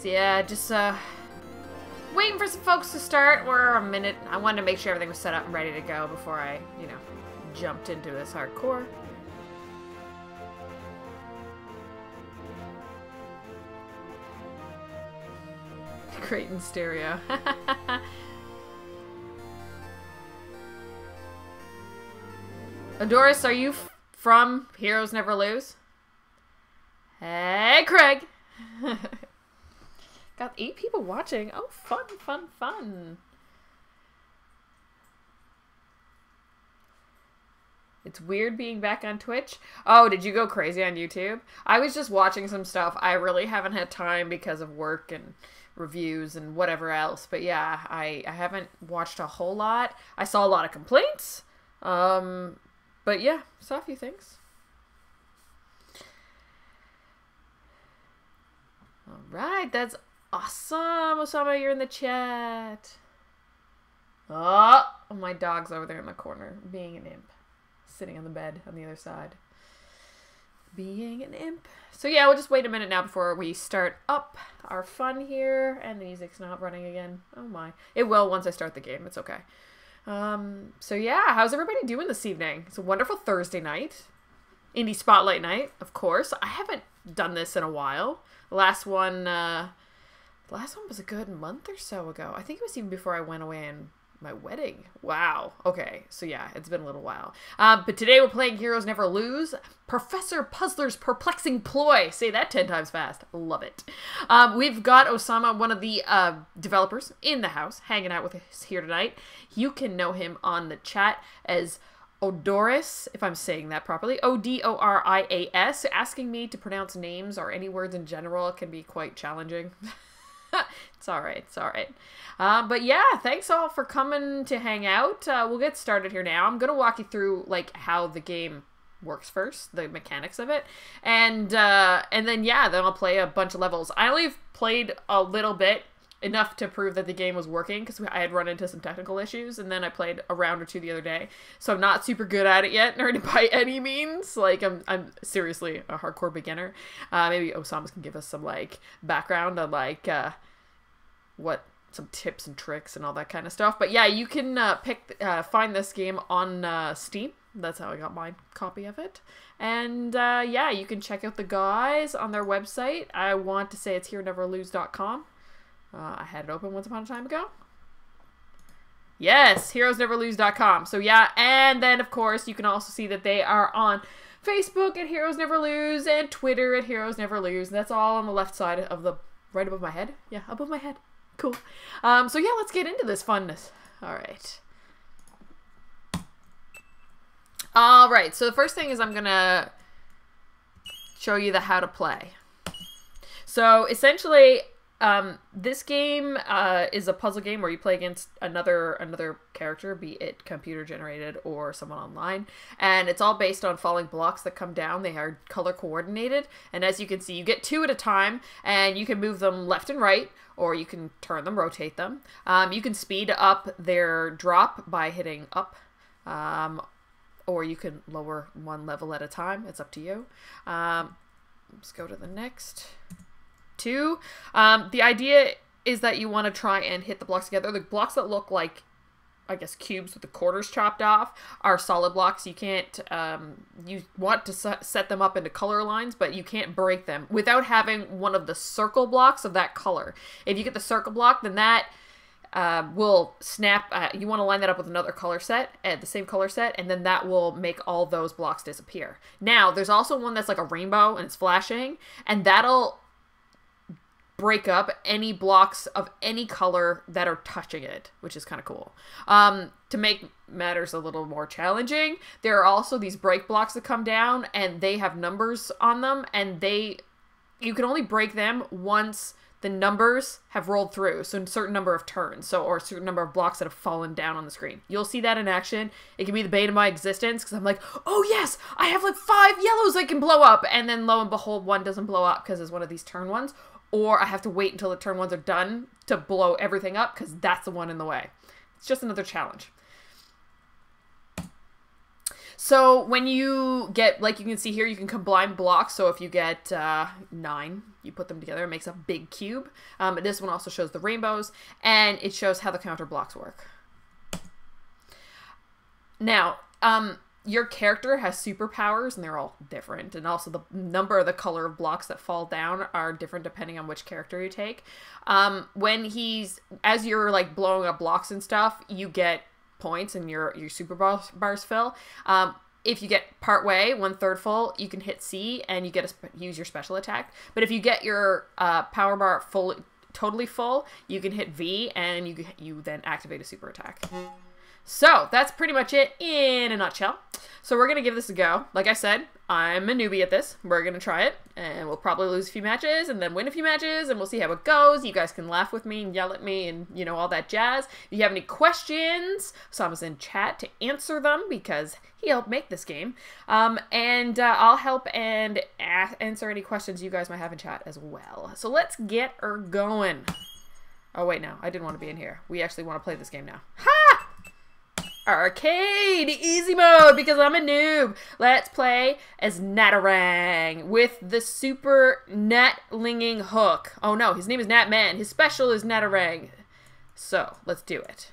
So yeah, just uh, waiting for some folks to start. We're a minute. I wanted to make sure everything was set up and ready to go before I, you know, jumped into this hardcore. Creighton stereo. Adoris, are you from Heroes Never Lose? Hey, Craig. Got eight people watching. Oh, fun, fun, fun. It's weird being back on Twitch. Oh, did you go crazy on YouTube? I was just watching some stuff. I really haven't had time because of work and reviews and whatever else. But yeah, I, I haven't watched a whole lot. I saw a lot of complaints. Um, but yeah, saw a few things. All right, that's awesome. Osama, you're in the chat. Oh, my dog's over there in the corner, being an imp. Sitting on the bed on the other side. Being an imp. So yeah, we'll just wait a minute now before we start up our fun here. And the music's not running again. Oh my. It will once I start the game. It's okay. Um, so yeah, how's everybody doing this evening? It's a wonderful Thursday night. Indie Spotlight night, of course. I haven't done this in a while. Last one, uh, the last one was a good month or so ago. I think it was even before I went away and my wedding. Wow. Okay. So yeah, it's been a little while. Um, but today we're playing Heroes Never Lose. Professor Puzzler's Perplexing Ploy. Say that 10 times fast. Love it. Um, we've got Osama, one of the uh, developers in the house, hanging out with us here tonight. You can know him on the chat as Odoris, if I'm saying that properly. O D O R I A S. Asking me to pronounce names or any words in general can be quite challenging. it's all right. It's all right. Uh, but yeah, thanks all for coming to hang out. Uh, we'll get started here now. I'm gonna walk you through like how the game works first, the mechanics of it, and uh, and then yeah, then I'll play a bunch of levels. I only played a little bit, enough to prove that the game was working because I had run into some technical issues, and then I played a round or two the other day. So I'm not super good at it yet, nor by any means. Like I'm I'm seriously a hardcore beginner. Uh, maybe Osama can give us some like background on like uh, what some tips and tricks and all that kind of stuff. But yeah, you can uh, pick uh, find this game on uh, Steam. That's how I got my copy of it. And uh, yeah, you can check out the guys on their website. I want to say it's heroesneverlose.com. Uh, I had it open once upon a time ago. Yes, heroesneverlose.com. So yeah, and then of course you can also see that they are on Facebook at Heroes Never Lose and Twitter at Heroes Never Lose. That's all on the left side of the right above my head. Yeah, above my head. Cool. Um, so yeah, let's get into this funness. All right. All right. So the first thing is I'm gonna show you the how to play. So essentially, um, this game uh, is a puzzle game where you play against another another character, be it computer generated or someone online, and it's all based on falling blocks that come down. They are color coordinated, and as you can see, you get two at a time, and you can move them left and right, or you can turn them, rotate them. Um, you can speed up their drop by hitting up. Um, or you can lower one level at a time. It's up to you. Um, let's go to the next two. Um, the idea is that you want to try and hit the blocks together. The blocks that look like, I guess, cubes with the quarters chopped off are solid blocks. You can't, um, you want to set them up into color lines, but you can't break them without having one of the circle blocks of that color. If you get the circle block, then that uh, will snap. Uh, you want to line that up with another color set, uh, the same color set, and then that will make all those blocks disappear. Now, there's also one that's like a rainbow and it's flashing, and that'll break up any blocks of any color that are touching it, which is kind of cool. Um, to make matters a little more challenging, there are also these break blocks that come down, and they have numbers on them, and they you can only break them once the numbers have rolled through, so a certain number of turns, so or a certain number of blocks that have fallen down on the screen. You'll see that in action. It can be the bane of my existence because I'm like, oh yes, I have like five yellows I can blow up, and then lo and behold, one doesn't blow up because it's one of these turn ones, or I have to wait until the turn ones are done to blow everything up because that's the one in the way. It's just another challenge. So when you get, like you can see here, you can combine blocks. So if you get uh, nine, you put them together, it makes a big cube. Um, this one also shows the rainbows, and it shows how the counter blocks work. Now, um, your character has superpowers and they're all different and also the number of the color of blocks that fall down are different depending on which character you take. Um, when he's as you're like blowing up blocks and stuff you get points and your your super bars, bars fill. Um, if you get part way one third full you can hit c and you get to use your special attack. But if you get your uh, power bar full totally full you can hit v and you you then activate a super attack so that's pretty much it in a nutshell. So we're going to give this a go. Like I said, I'm a newbie at this. We're going to try it, and we'll probably lose a few matches and then win a few matches, and we'll see how it goes. You guys can laugh with me and yell at me and, you know, all that jazz. If you have any questions, Osama's in chat to answer them because he helped make this game. Um, and uh, I'll help and answer any questions you guys might have in chat as well. So let's get her going. Oh, wait, no. I didn't want to be in here. We actually want to play this game now. Ha! Arcade easy mode because I'm a noob. Let's play as Natarang with the super Natlinging hook. Oh no, his name is Natman. His special is Natarang. So let's do it.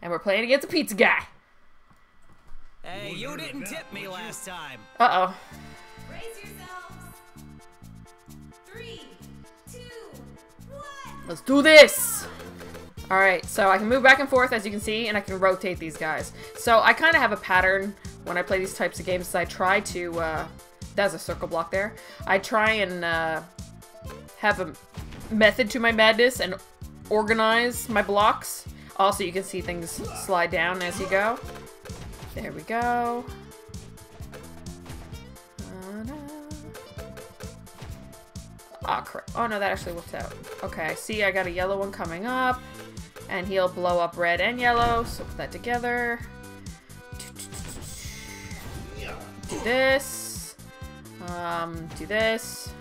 And we're playing against a pizza guy. Hey, you didn't tip me last time. Uh oh. Let's do this! Alright, so I can move back and forth, as you can see, and I can rotate these guys. So I kind of have a pattern when I play these types of games. I try to, uh, that's a circle block there. I try and uh, have a method to my madness and organize my blocks. Also, you can see things slide down as you go. There we go. Oh, crap. Oh, no, that actually worked out. Okay, see, I got a yellow one coming up. And he'll blow up red and yellow, so put that together. Do this. Um, do this.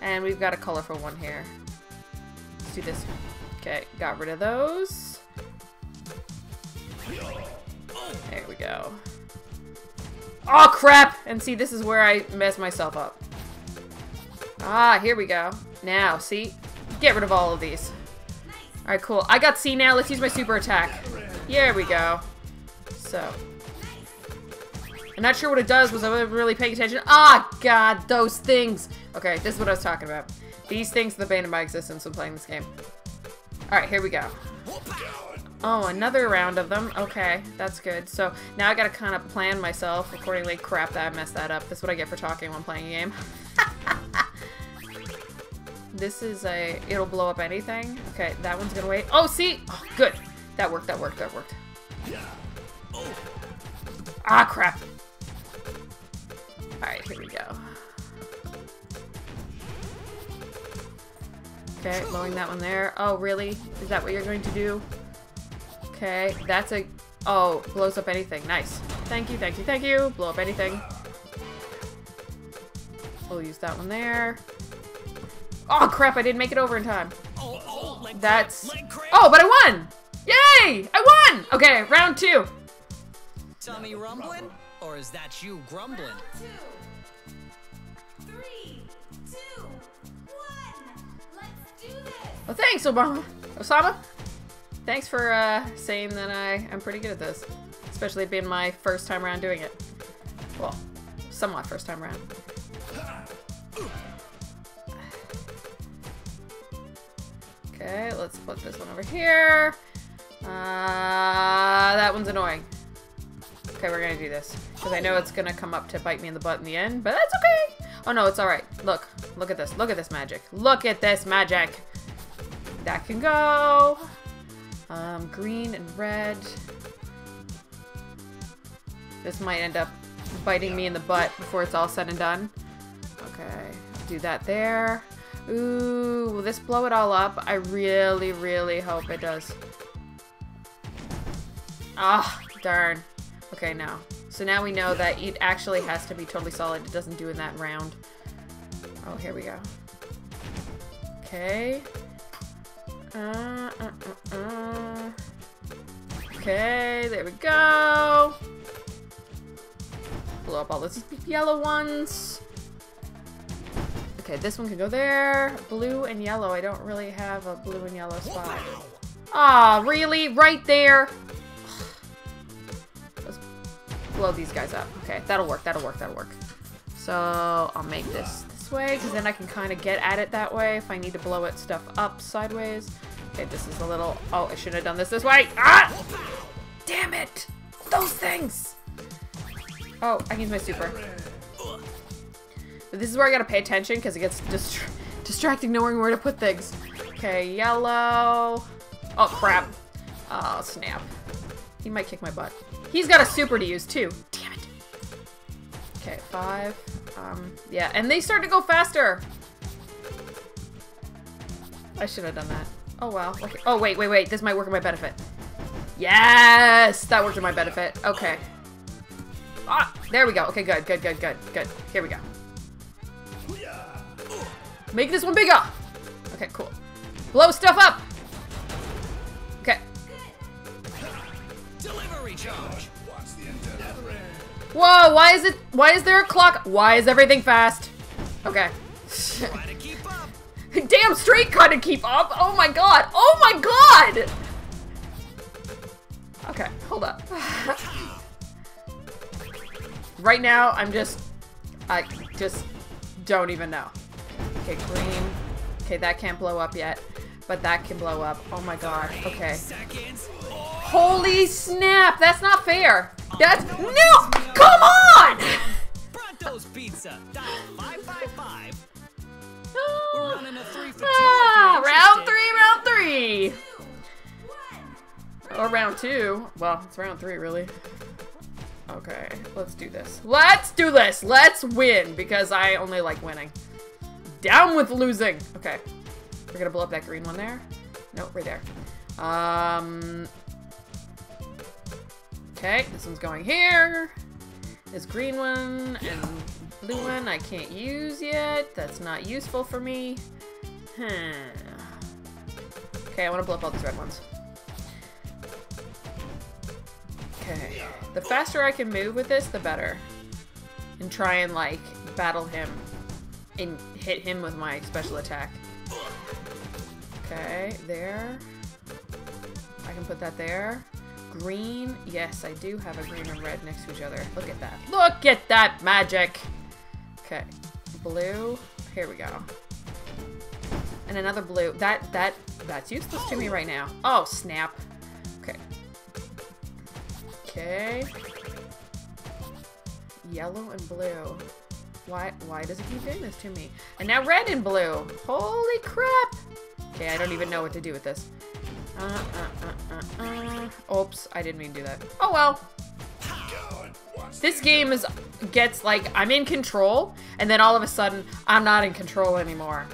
And we've got a colorful one here. Let's do this. Okay, got rid of those. There we go. Oh, crap! And see, this is where I mess myself up. Ah, here we go. Now, see? Get rid of all of these. Alright, cool. I got C now. Let's use my super attack. Here we go. So. I'm not sure what it does was I really paying attention. Ah, oh, God, those things. Okay, this is what I was talking about. These things are the bane of my existence when playing this game. Alright, here we go. Oh, another round of them. Okay, that's good. So now I gotta kind of plan myself accordingly. Crap, that I messed that up. That's what I get for talking when playing a game. This is a, it'll blow up anything. Okay, that one's gonna wait. Oh, see? Oh, good. That worked, that worked, that worked. Ah, crap. Alright, here we go. Okay, blowing that one there. Oh, really? Is that what you're going to do? Okay, that's a... Oh, blows up anything. Nice. Thank you, thank you, thank you. Blow up anything. We'll use that one there. Oh crap, I didn't make it over in time. Oh, oh, That's... Oh, but I won! Yay! I won! Okay, round two. Tommy rumbling? Or is that you grumbling? Round two. Three, two, one. Let's do this. Well, thanks, Obama. Osama. Thanks for uh, saying that I am pretty good at this. Especially being my first time around doing it. Well, somewhat first time around. Okay, let's put this one over here. Uh, that one's annoying. Okay, we're gonna do this. Because I know it's gonna come up to bite me in the butt in the end, but that's okay! Oh no, it's alright. Look. Look at this. Look at this magic. Look at this magic! That can go. Um, green and red. This might end up biting me in the butt before it's all said and done. Okay, do that there. Ooh, will this blow it all up? I really, really hope it does. Ah, oh, darn. Okay, now. So now we know that it actually has to be totally solid. It doesn't do in that round. Oh, here we go. Okay. Uh, uh, uh, uh. Okay, there we go. Blow up all those yellow ones. Okay, this one can go there. Blue and yellow. I don't really have a blue and yellow spot. Ah, really? Right there? Let's blow these guys up. Okay, that'll work, that'll work, that'll work. So, I'll make this this way, because then I can kind of get at it that way if I need to blow it stuff up sideways. Okay, this is a little... Oh, I shouldn't have done this this way. Ah! Damn it! Those things! Oh, I can use my super. But this is where I gotta pay attention, because it gets dist distracting knowing where to put things. Okay, yellow... Oh, crap. Oh, snap. He might kick my butt. He's got a super to use, too. Damn it. Okay, five. Um, yeah, and they start to go faster. I should have done that. Oh, wow. Okay. Oh, wait, wait, wait. This might work in my benefit. Yes! That worked in my benefit. Okay. Ah, there we go. Okay, good, good, good, good, good. Here we go. Make this one bigger! Okay, cool. Blow stuff up! Okay. Delivery charge. Whoa, why is it, why is there a clock? Why is everything fast? Okay. Try to keep up. Damn straight kind of keep up. Oh my god. Oh my god. Okay, hold up. right now, I'm just, I just don't even know. Okay, green. Okay, that can't blow up yet, but that can blow up. Oh my god. Okay. Holy snap. That's not fair. That's, no, come on. Pronto's Pizza. Dial 555. We're running a three for two. Ah, round three, round three. Or round two. Well, it's round three, really. Okay, let's do this. Let's do this. Let's win because I only like winning. Down with losing. Okay, we're gonna blow up that green one there. Nope, right there. Um. Okay, this one's going here. This green one and blue one I can't use yet. That's not useful for me. Hmm. Okay, I want to blow up all these red ones. Okay. The faster I can move with this, the better. And try and, like, battle him. And hit him with my special attack. Okay, there. I can put that there. Green. Yes, I do have a green and red next to each other. Look at that. Look at that magic! Okay. Blue. Here we go. And another blue. That, that, that's useless to me right now. Oh, snap. Okay. Okay. Yellow and blue. Why, why does it keep doing this to me? And now red and blue. Holy crap! Okay, I don't even know what to do with this. Uh, uh, uh, uh, uh. Oops, I didn't mean to do that. Oh well. This game is gets like I'm in control, and then all of a sudden I'm not in control anymore.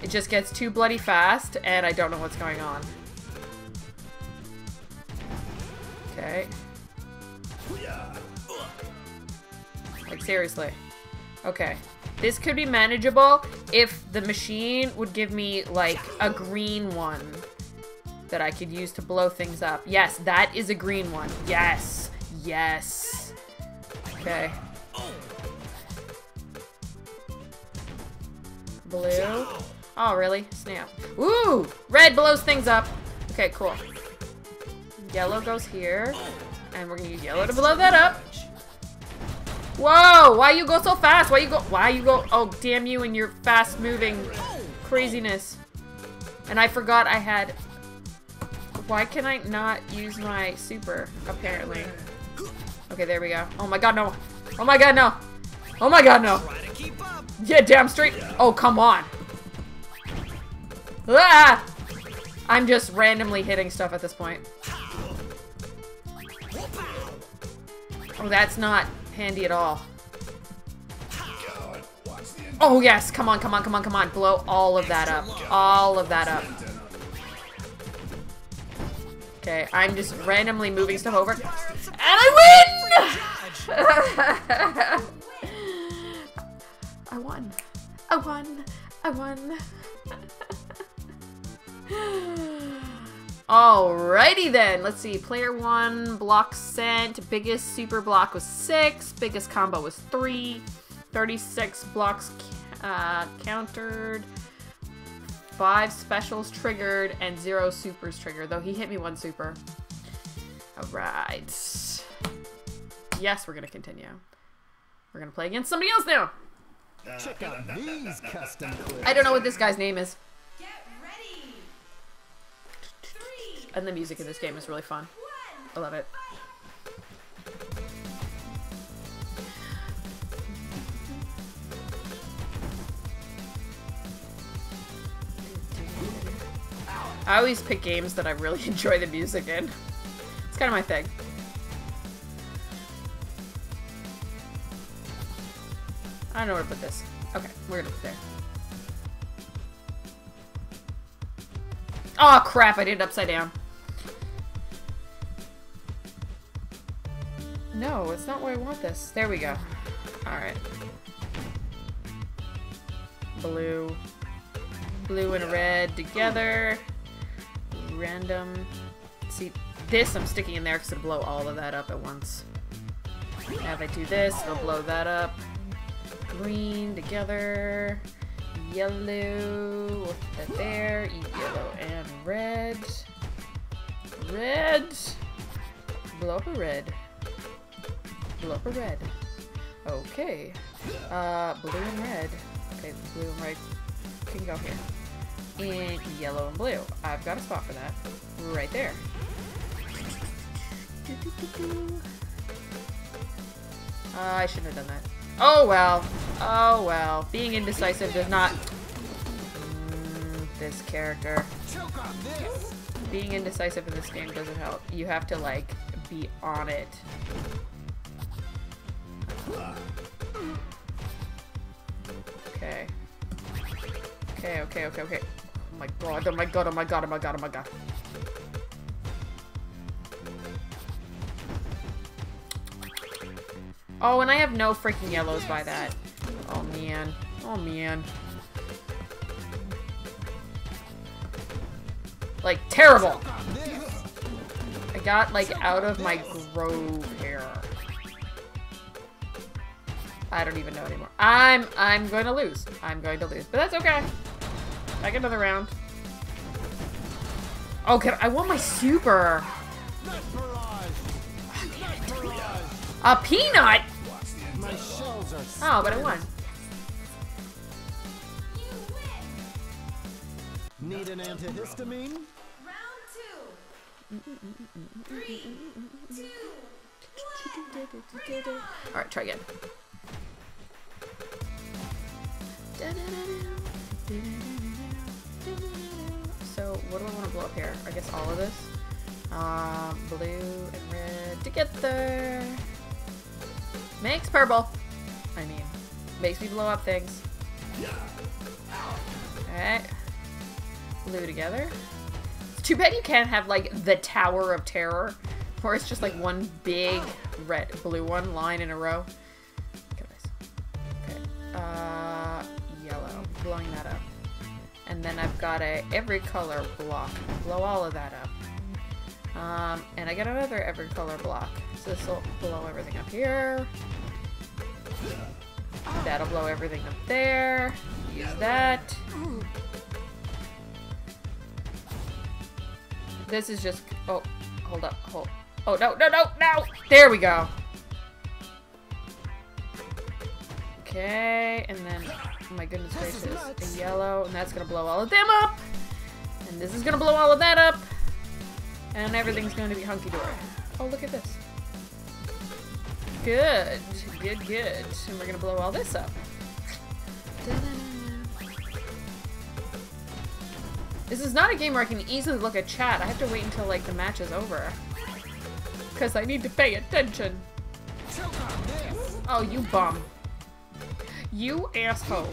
It just gets too bloody fast, and I don't know what's going on. Seriously. Okay. This could be manageable if the machine would give me like a green one that I could use to blow things up. Yes, that is a green one. Yes. Yes. Okay. Blue. Oh, really? Snap. Ooh! Red blows things up. Okay, cool. Yellow goes here. And we're gonna use yellow to blow that up. Whoa! Why you go so fast? Why you go? Why you go? Oh, damn you and your fast-moving craziness. And I forgot I had. Why can I not use my super? Apparently. Okay, there we go. Oh my god, no! Oh my god, no! Oh my god, no! Yeah, damn straight. Oh, come on. Ah! I'm just randomly hitting stuff at this point. Oh, that's not handy at all. Oh, yes. Come on, come on, come on, come on. Blow all of that up. All of that up. Okay, I'm just randomly moving stuff over. And I win! I won. I won. I won. Alrighty then. Let's see. Player one block sent. Biggest super block was six. Biggest combo was three. 36 blocks uh, countered. Five specials triggered and zero supers triggered. Though he hit me one super. Alright. Yes, we're gonna continue. We're gonna play against somebody else now. Check out these custom clips. I don't know what this guy's name is. And the music in this game is really fun. I love it. I always pick games that I really enjoy the music in. It's kind of my thing. I don't know where to put this. Okay, we're gonna put there. Oh crap, I did it upside down. No, it's not where I want this. There we go. Alright. Blue. Blue and red together. Random. See, this I'm sticking in there because it'll blow all of that up at once. Now if I do this, it'll blow that up. Green together. Yellow. Put that there. Yellow and red. Red. Blow up a red. Up a red. Okay. Uh, blue and red. Okay, blue and red can go here. And yellow and blue. I've got a spot for that. Right there. Uh, I shouldn't have done that. Oh well. Oh well. Being indecisive does not... Mm, this character. Being indecisive in this game doesn't help. You have to, like, be on it. Okay. Okay, okay, okay, okay. Oh my god, oh my god, oh my god, oh my god, oh my god. Oh, and I have no freaking yellows by that. Oh man. Oh man. Like, terrible! I got, like, out of my grove I don't even know anymore. I'm, I'm going to lose. I'm going to lose. But that's okay. I get another round. Oh, can I want my super. Not barrage. Not barrage. A peanut? My shells are. Oh, but I won. Need an antihistamine? Round two. Three, two, one. Alright, try again. So, what do I want to blow up here? I guess all of this. Um, blue and red together. Makes purple. I mean, makes me blow up things. Alright. Blue together. It's too bad you can't have, like, the Tower of Terror, where it's just, like, one big red, blue one line in a row. Okay. Uh. Blowing that up. And then I've got a every color block. Blow all of that up. Um, and I got another every color block. So this will blow everything up here. That'll blow everything up there. Use that. This is just. Oh, hold up. Hold. Oh, no, no, no, no! There we go. Okay, and then. Oh my goodness This is gracious. nuts. A yellow, and that's gonna blow all of them up. And this is gonna blow all of that up. And everything's going to be hunky dory. Oh, look at this. Good, good, good. And we're gonna blow all this up. This is not a game where I can easily look at chat. I have to wait until like the match is over. Because I need to pay attention. Choke on this. Oh, you bum. You asshole.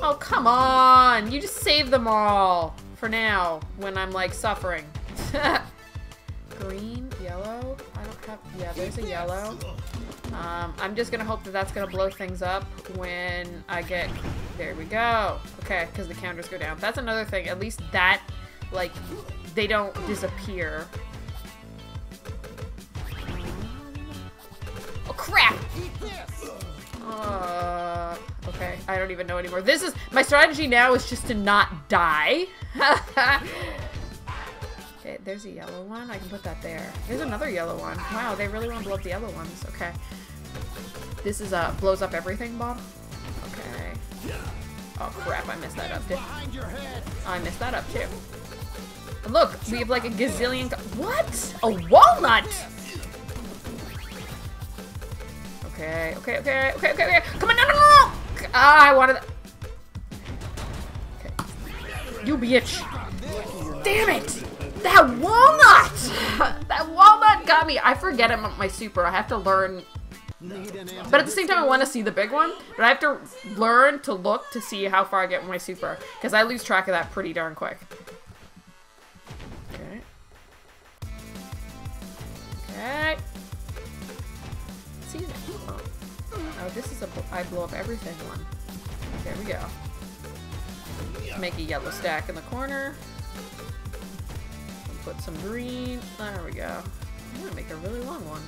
Oh, come on! You just save them all for now when I'm like suffering. Green, yellow. I don't have. Yeah, there's a yellow. Um, I'm just gonna hope that that's gonna blow things up when I get. There we go. Okay, because the counters go down. That's another thing. At least that, like, they don't disappear. Oh crap! Uh, okay, I don't even know anymore. This is my strategy now is just to not die. okay, there's a yellow one. I can put that there. There's another yellow one. Wow, they really want to blow up the yellow ones. Okay. This is uh blows up everything, bomb. Okay. Oh crap! I messed that up. Too. I messed that up too. Look, we have like a gazillion. What? A walnut? Okay, okay, okay, okay, okay, okay. Come on, no, no, no! Ah, I wanted. that. Okay. You bitch! Damn it! That walnut! that walnut got me. I forget it, my super. I have to learn but at the same time, I want to see the big one. But I have to learn to look to see how far I get with my super. Because I lose track of that pretty darn quick. Okay. Okay. Oh, this is a I blow up everything one. There we go. Make a yellow stack in the corner. Put some green. There we go. I'm gonna make a really long one.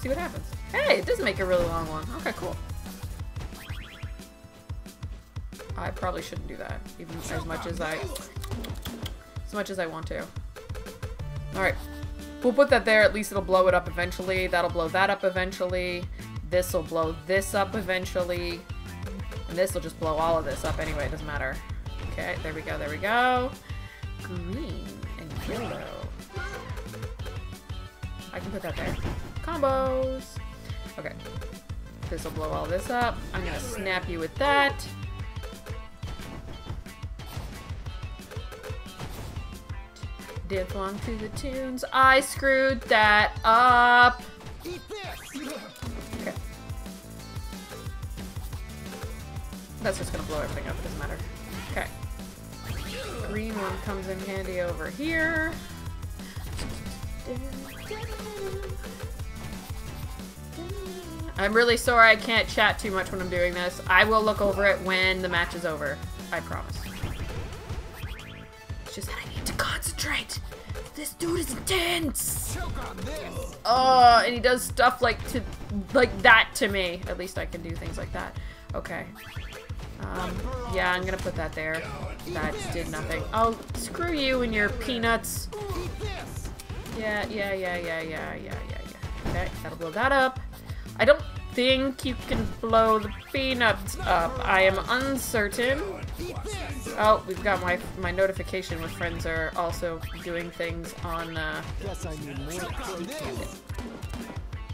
See what happens. Hey, it does make a really long one. Okay, cool. I probably shouldn't do that, even as much as I, as much as I want to. All right, we'll put that there. At least it'll blow it up eventually. That'll blow that up eventually. This will blow this up eventually, and this will just blow all of this up anyway. It doesn't matter. Okay, there we go. There we go. Green and yellow. I can put that there. Combos. Okay. This will blow all this up. I'm gonna snap you with that. Dance along to the tunes. I screwed that up. Eat this! That's just gonna blow everything up. It doesn't matter. Okay. Green one comes in handy over here. I'm really sorry I can't chat too much when I'm doing this. I will look over it when the match is over. I promise. It's just that I need to concentrate. This dude is intense. Oh, and he does stuff like to like that to me. At least I can do things like that. Okay. Um, yeah, I'm gonna put that there. That did nothing. Oh, screw you and your peanuts. Yeah, yeah, yeah, yeah, yeah, yeah, yeah, yeah. Okay, that'll blow that up. I don't think you can blow the peanuts up. I am uncertain. Oh, we've got my my notification with friends are also doing things on. Uh!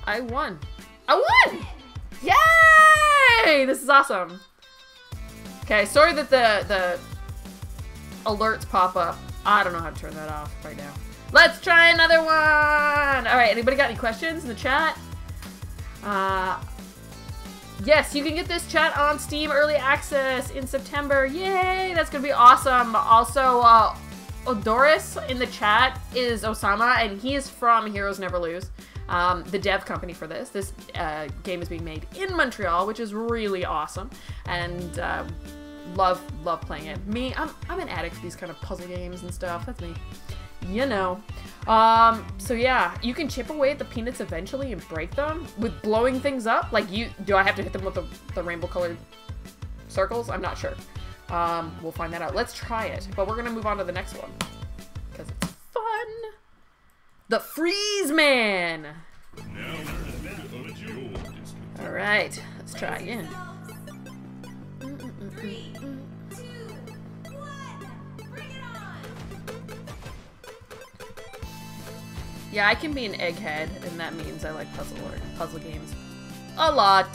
I won. I won! Yay! This is awesome. Okay, sorry that the the alerts pop up. I don't know how to turn that off right now. Let's try another one. All right, anybody got any questions in the chat? Uh, yes, you can get this chat on Steam Early Access in September. Yay! That's gonna be awesome. Also, uh, Odoris in the chat is Osama, and he is from Heroes Never Lose, um, the dev company for this. This uh, game is being made in Montreal, which is really awesome, and uh, love love playing it. Me, I'm I'm an addict for these kind of puzzle games and stuff. That's me you know. Um, so yeah, you can chip away at the peanuts eventually and break them with blowing things up. Like you, do I have to hit them with the, the rainbow colored circles? I'm not sure. Um, we'll find that out. Let's try it, but we're gonna move on to the next one because it's fun. The Freeze Man. All right, let's try again. Yeah, I can be an egghead, and that means I like puzzle or puzzle games a lot.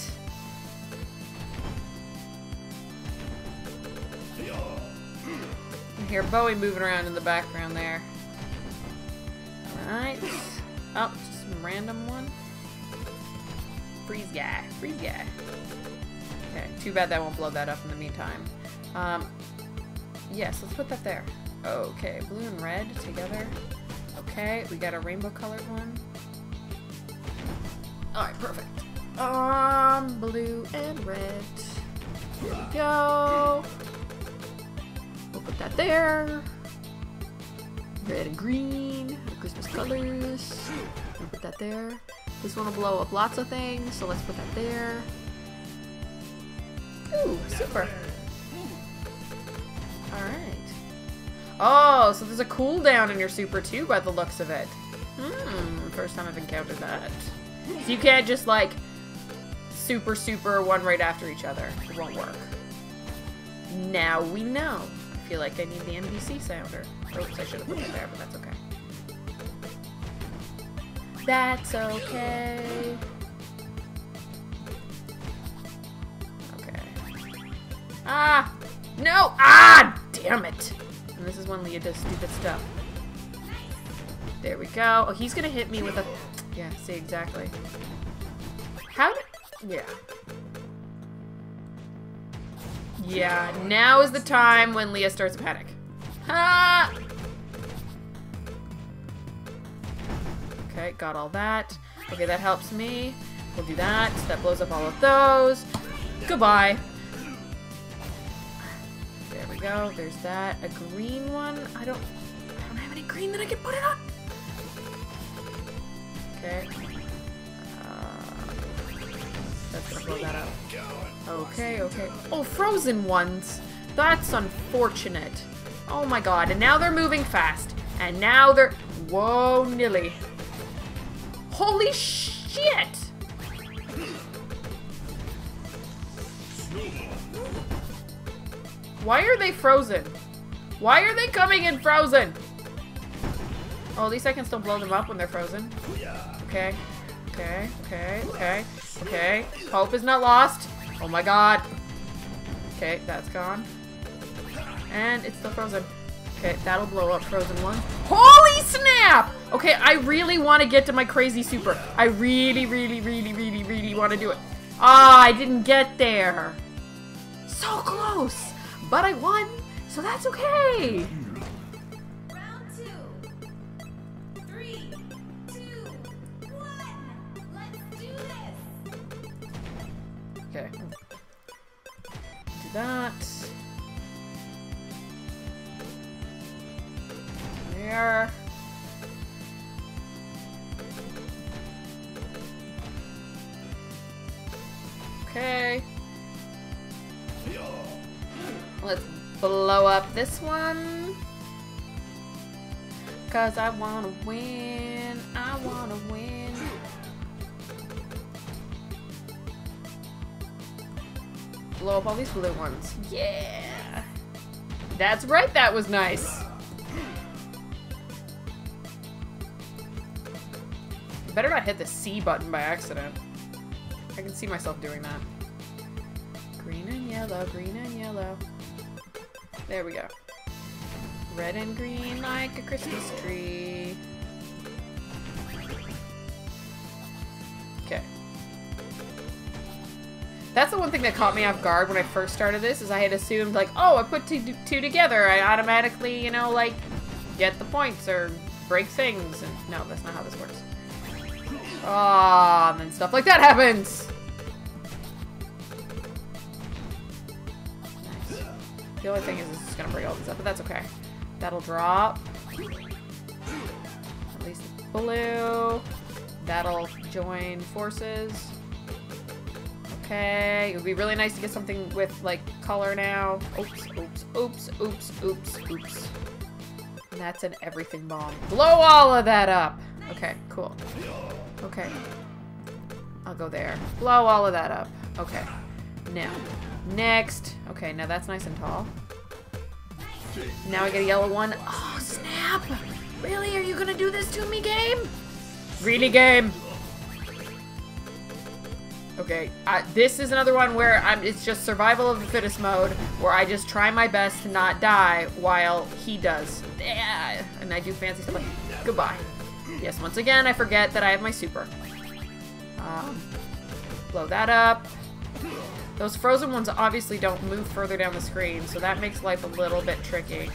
I hear Bowie moving around in the background there. Alright. Oh, just some random one. Freeze guy. Freeze guy. Okay, too bad that won't blow that up in the meantime. Um, yes, let's put that there. Okay, blue and red together. Okay, we got a rainbow colored one. Alright, perfect. Um, blue and red. Here we go. We'll put that there. Red and green, Christmas colors. We'll put that there. This one will blow up lots of things, so let's put that there. Ooh, super. Alright. Oh, so there's a cooldown in your super too by the looks of it. Hmm, first time I've encountered that. So you can't just like super super one right after each other. It won't work. Now we know. I feel like I need the NBC sounder. Oops, I should have put it there, but that's okay. That's okay. Okay. Ah! No! Ah! Damn it! And this is when Leah does stupid stuff. There we go. Oh, he's gonna hit me with a... Yeah, see, exactly. How did... Yeah. Yeah, now is the time when Leah starts to panic. Ah! Okay, got all that. Okay, that helps me. We'll do that. That blows up all of those. Goodbye. Go. There's that. A green one. I don't. I don't have any green that I can put it on. Okay. Uh, that's gonna blow that up. Okay, okay. Oh, frozen ones. That's unfortunate. Oh my god. And now they're moving fast. And now they're. Whoa, Nilly. Holy shit! Why are they frozen? Why are they coming in frozen? Oh, at least I can still blow them up when they're frozen. Okay. Okay, okay, okay, okay. Hope is not lost. Oh my god. Okay, that's gone. And it's still frozen. Okay, that'll blow up frozen one. Holy snap! Okay, I really want to get to my crazy super. I really, really, really, really, really want to do it. Ah, I didn't get there. So close. But I won, so that's okay. Round two. Three, two, one. Let's do this. Okay. Do that. There. Okay. Let's blow up this one. Cause I wanna win. I wanna win. Blow up all these blue ones. Yeah. That's right, that was nice. Better not hit the C button by accident. I can see myself doing that. Green and yellow, green and yellow. There we go. Red and green like a Christmas tree. Okay. That's the one thing that caught me off guard when I first started this, is I had assumed, like, oh, I put two, two together, I automatically, you know, like, get the points or break things. And no, that's not how this works. Ah, and then stuff like that happens! The only thing is it's just gonna break all this up, but that's okay. That'll drop. At least blue. That'll join forces. Okay, it would be really nice to get something with, like, color now. Oops, oops, oops, oops, oops, oops. And that's an everything bomb. Blow all of that up! Okay, cool. Okay. I'll go there. Blow all of that up. Okay. Now. Next. Okay, now that's nice and tall. Now I get a yellow one. Oh, snap! Really? Are you gonna do this to me, game? Really, game? Okay, uh, this is another one where I'm, it's just survival of the fittest mode, where I just try my best to not die while he does. Yeah, and I do fancy stuff like, goodbye. Yes, once again, I forget that I have my super. Um, blow that up. Those frozen ones obviously don't move further down the screen, so that makes life a little bit tricky.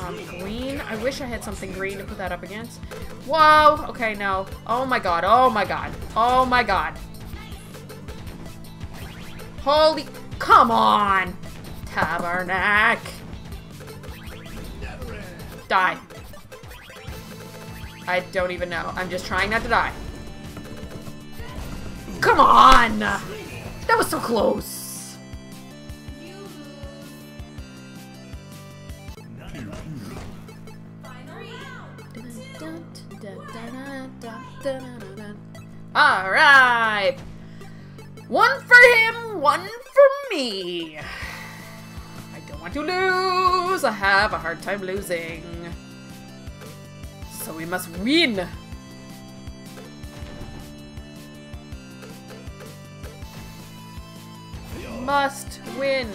Um, green. I wish I had something green to put that up against. Whoa! Okay, no. Oh my god. Oh my god. Oh my god. Holy... Come on! Tabernac! Die. I don't even know. I'm just trying not to die. Come on! That was so close. Alright! One for him, one for me. I don't want to lose. I have a hard time losing. So we must win. Must win.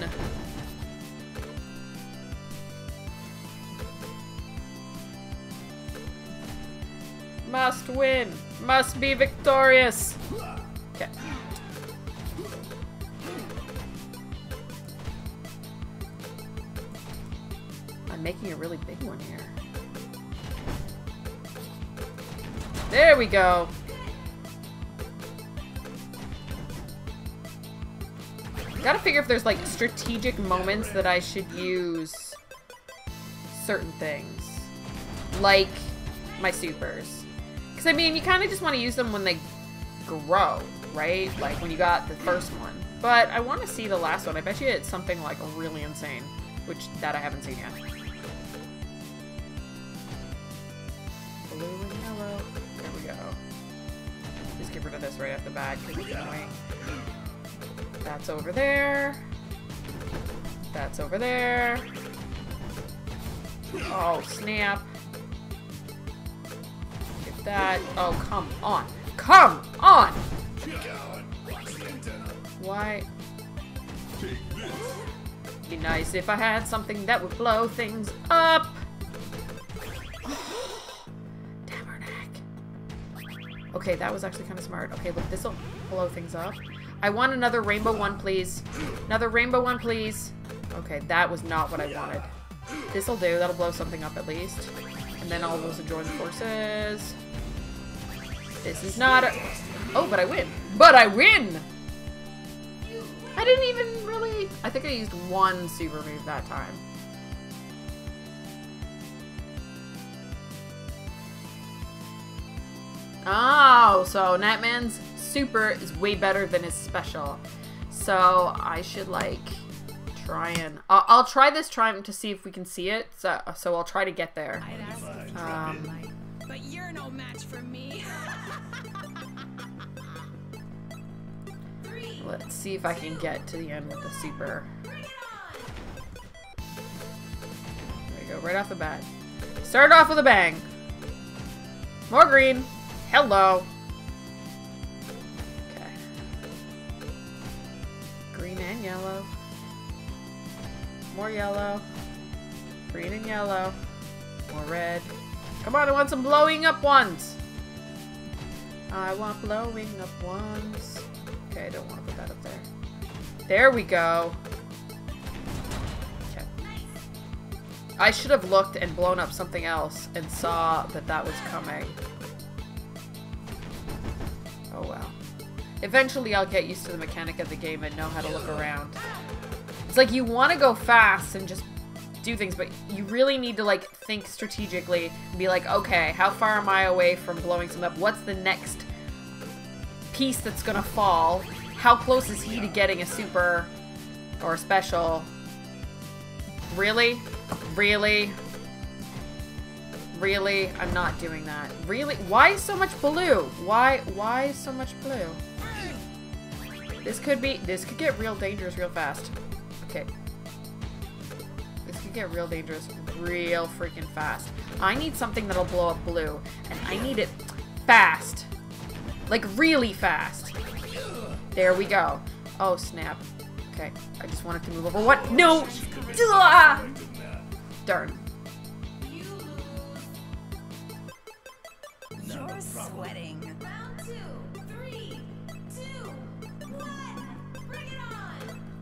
Must win. Must be victorious. Okay. I'm making a really big one here. There we go. Gotta figure if there's like strategic moments that I should use certain things. Like my supers. Because I mean, you kind of just want to use them when they grow, right? Like when you got the first one. But I want to see the last one. I bet you it's something like really insane, which that I haven't seen yet. Blue and yellow. There we go. Just get rid of this right off the bat because it's annoying. That's over there. That's over there. Oh, snap. Get that. Oh, come on. Come on! Why? Be nice if I had something that would blow things up. Okay, that was actually kind of smart. Okay, look, this'll blow things up. I want another rainbow one, please. Another rainbow one, please. Okay, that was not what I wanted. This'll do. That'll blow something up at least. And then all of those will join forces. This is not a... Oh, but I win. But I win! I didn't even really... I think I used one super move that time. Oh, so Natman's super is way better than his special. So I should like try and I'll, I'll try this time to see if we can see it. So so I'll try to get there. I'd ask if you Um, but you're no match for me. Three. Let's see if I can get to the end with the super. Bring it on. There you go, right off the bat. Start off with a bang. More green. Hello. And yellow. More yellow. Green and yellow. More red. Come on, I want some blowing up ones. I want blowing up ones. Okay, I don't want to put that up there. There we go. Okay. I should have looked and blown up something else and saw that that was coming. Eventually I'll get used to the mechanic of the game and know how to look around. It's like you want to go fast and just do things, but you really need to like think strategically and be like, okay, how far am I away from blowing something up? What's the next piece that's gonna fall? How close is he to getting a super or a special? Really? Really? Really? I'm not doing that. Really? Why so much blue? Why why so much blue? This could be this could get real dangerous real fast. Okay. This could get real dangerous real freaking fast. I need something that'll blow up blue. And I need it fast. Like really fast. There we go. Oh snap. Okay. I just wanted to move over. What? No! Ah! Darn. You're sweating.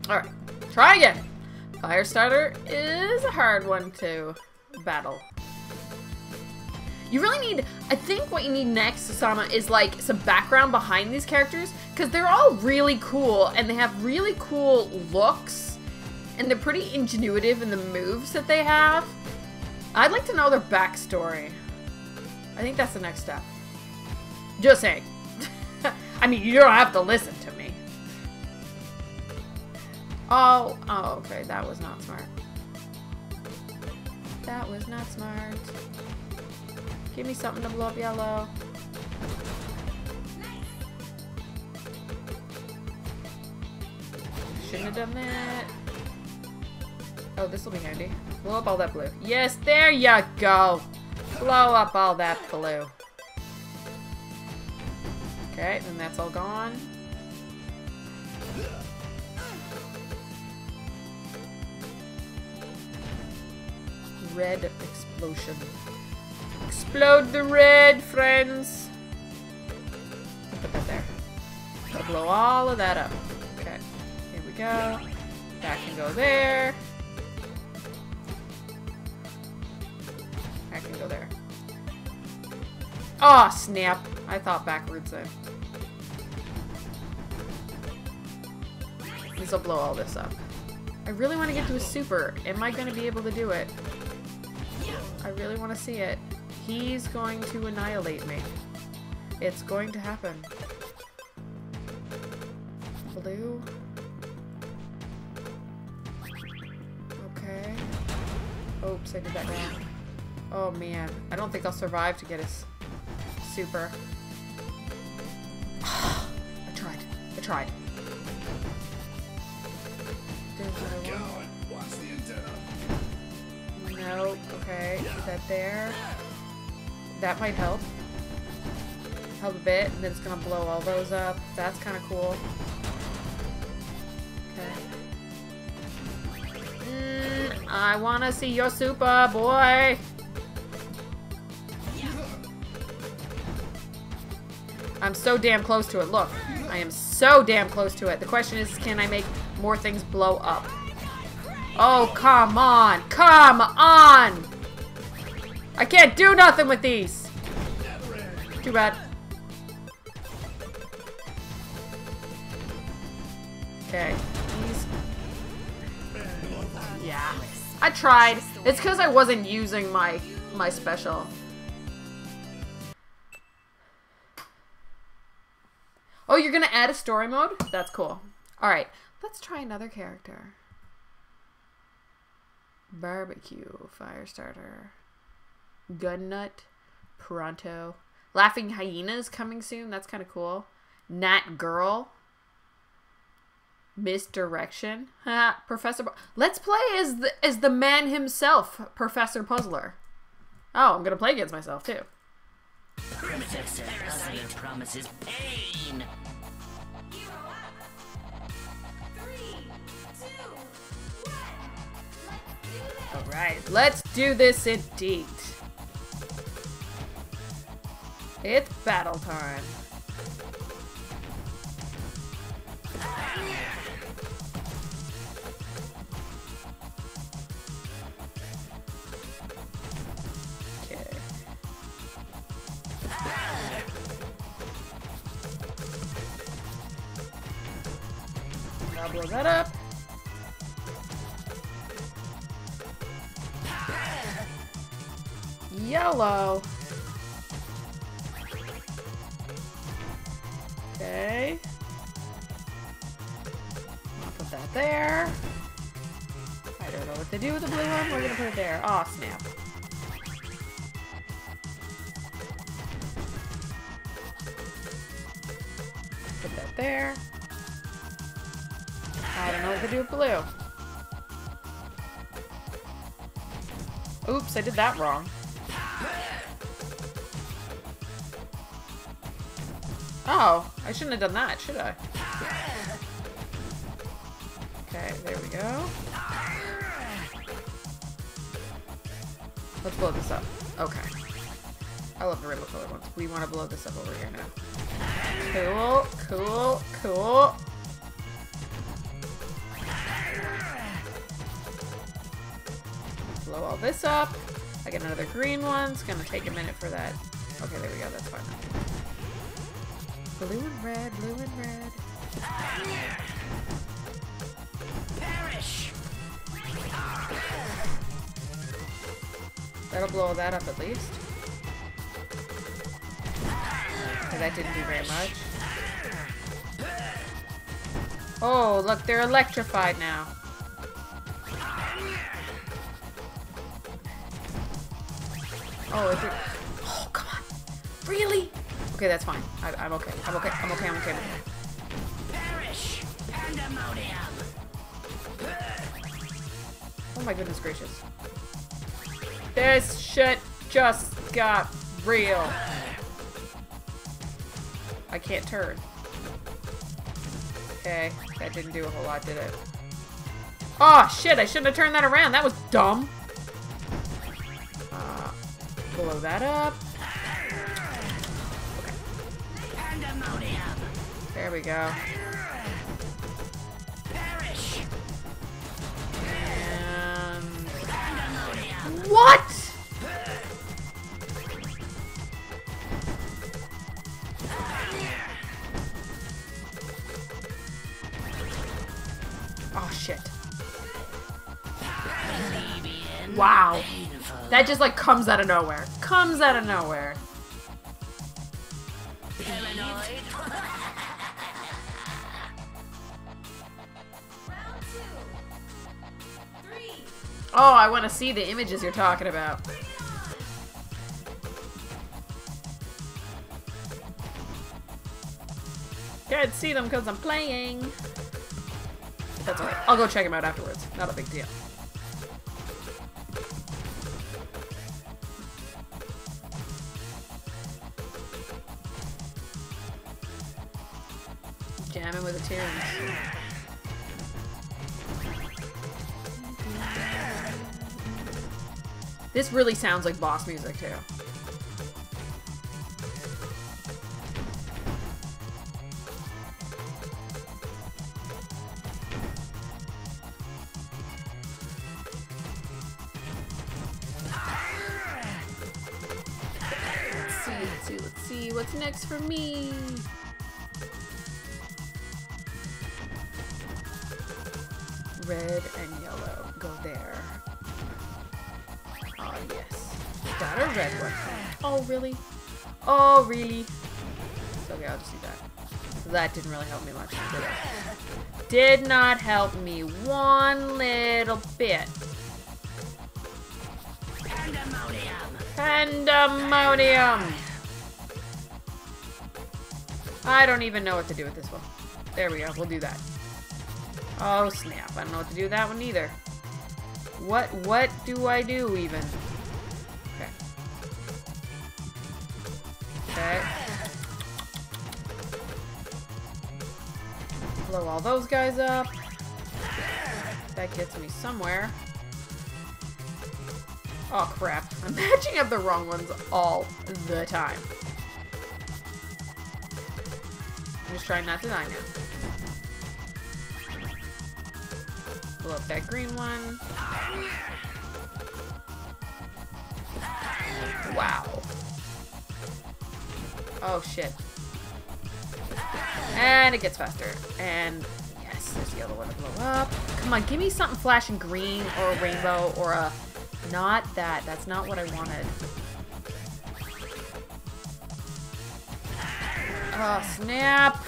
Alright, try again. Firestarter is a hard one to battle. You really need, I think what you need next, Osama, is like some background behind these characters because they're all really cool and they have really cool looks and they're pretty ingenuitive in the moves that they have. I'd like to know their backstory. I think that's the next step. Just saying. I mean, you don't have to listen to me. Oh, oh, okay. That was not smart. That was not smart. Give me something to blow up yellow. Shouldn't have done that. Oh, this will be handy. Blow up all that blue. Yes, there you go. Blow up all that blue. Okay, then that's all gone. Red explosion. Explode the red, friends! Put that there. Blow all of that up. Okay, here we go. That can go there. That can go there. Oh, snap. I thought backwards there. This will blow all this up. I really want to get to a super. Am I going to be able to do it? Really want to see it. He's going to annihilate me. It's going to happen. Blue. Okay. Oops, I did that wrong. Oh man, I don't think I'll survive to get his super. I tried. I tried. That there. That might help. Help a bit, and then it's gonna blow all those up. That's kind of cool. Okay. Mm, I wanna see your super, boy! I'm so damn close to it. Look, I am so damn close to it. The question is, can I make more things blow up? Oh, come on. Come on. I can't do nothing with these. Too bad. Okay. Yeah. I tried. It's because I wasn't using my my special. Oh, you're gonna add a story mode? That's cool. Alright, let's try another character. Barbecue, Firestarter, Gun Nut, Pronto, Laughing Hyenas coming soon. That's kind of cool. Nat Girl, Misdirection, Professor. Let's play as the as the man himself, Professor Puzzler. Oh, I'm gonna play against myself too. Primitive parasite promises pain. All right, let's do this indeed. It's battle time. Blow that up. Yellow. Okay. I'll put that there. I don't know what to do with the blue one. We're gonna put it there. Aw, snap. Put that there. I don't know what to do with blue. Oops, I did that wrong. Oh, I shouldn't have done that, should I? Okay, there we go. Let's blow this up. Okay. I love the rainbow color ones. We want to blow this up over here now. Cool, cool, cool. Blow all this up. I get another green one. It's gonna take a minute for that. Okay, there we go. That's fine. Blue and red, blue and red. Perish. That'll blow that up at least. Okay, that didn't do very much. Oh, look, they're electrified now. Oh, is it? Come on. Really? Okay, that's fine. I, I'm okay. I'm okay. I'm okay. I'm okay. I'm okay. Perish! Pandemonium! Oh my goodness gracious. This shit just got real. I can't turn. Okay, that didn't do a whole lot, did it? Oh shit, I shouldn't have turned that around. That was dumb. Uh, blow that up. There we go. And... What? Oh shit. Wow. That just like comes out of nowhere. Comes out of nowhere. Oh, I want to see the images you're talking about. Can't see them because I'm playing. That's alright. I'll go check them out afterwards. Not a big deal. Jamming with the tunes. This really sounds like boss music too. Let's see, let's see, let's see. What's next for me? Red and a red one. Oh, really? Oh, really? Okay, I'll just do that. That didn't really help me much, did it? Did not help me one little bit. Pandemonium! Pandemonium! I don't even know what to do with this one. There we go, we'll do that. Oh snap, I don't know what to do with that one either. What, what do I do even? All those guys up. That gets me somewhere. Oh crap. I'm matching up the wrong ones all the time. I'm just trying not to die now. Blow up that green one. Wow. Oh shit. And it gets faster. And yes, there's the other one to blow up. Come on, give me something flashing green or a rainbow or a not that. That's not what I wanted. Oh, snap.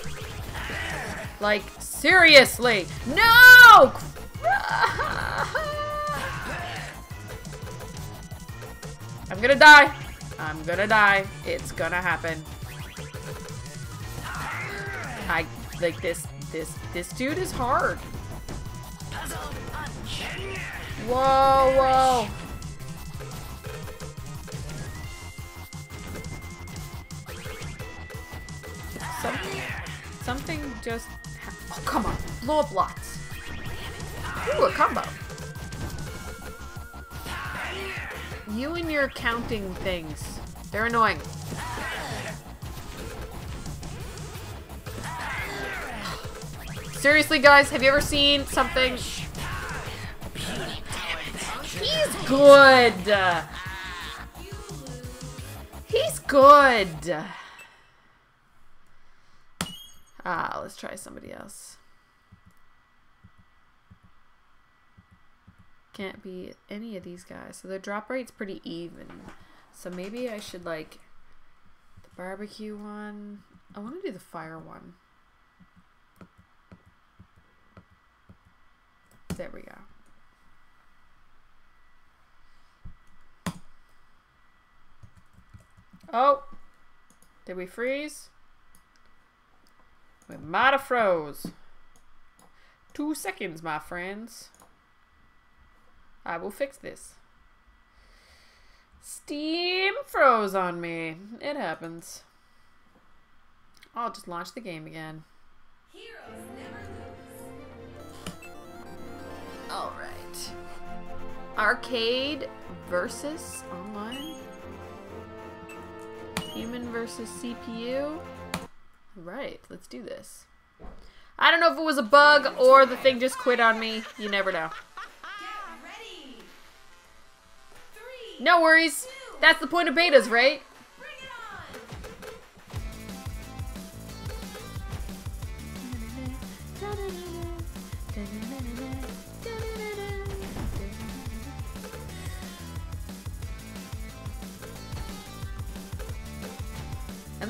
Like, seriously. No! I'm gonna die. I'm gonna die. It's gonna happen. Like, this, this, this dude is hard. Whoa, whoa. Something, something just. Oh, come on. Blow up lots. Ooh, a combo. You and your counting things. They're annoying. Seriously, guys, have you ever seen something? He's good. He's good. Ah, let's try somebody else. Can't be any of these guys. So the drop rate's pretty even. So maybe I should like the Barbecue one. I want to do the fire one. There we go. Oh! Did we freeze? We might have froze. Two seconds, my friends. I will fix this. Steam froze on me. It happens. I'll just launch the game again. Heroes Alright. Arcade versus online. Human versus CPU. Right, let's do this. I don't know if it was a bug or the thing just quit on me. You never know. Three. No worries. That's the point of betas, right?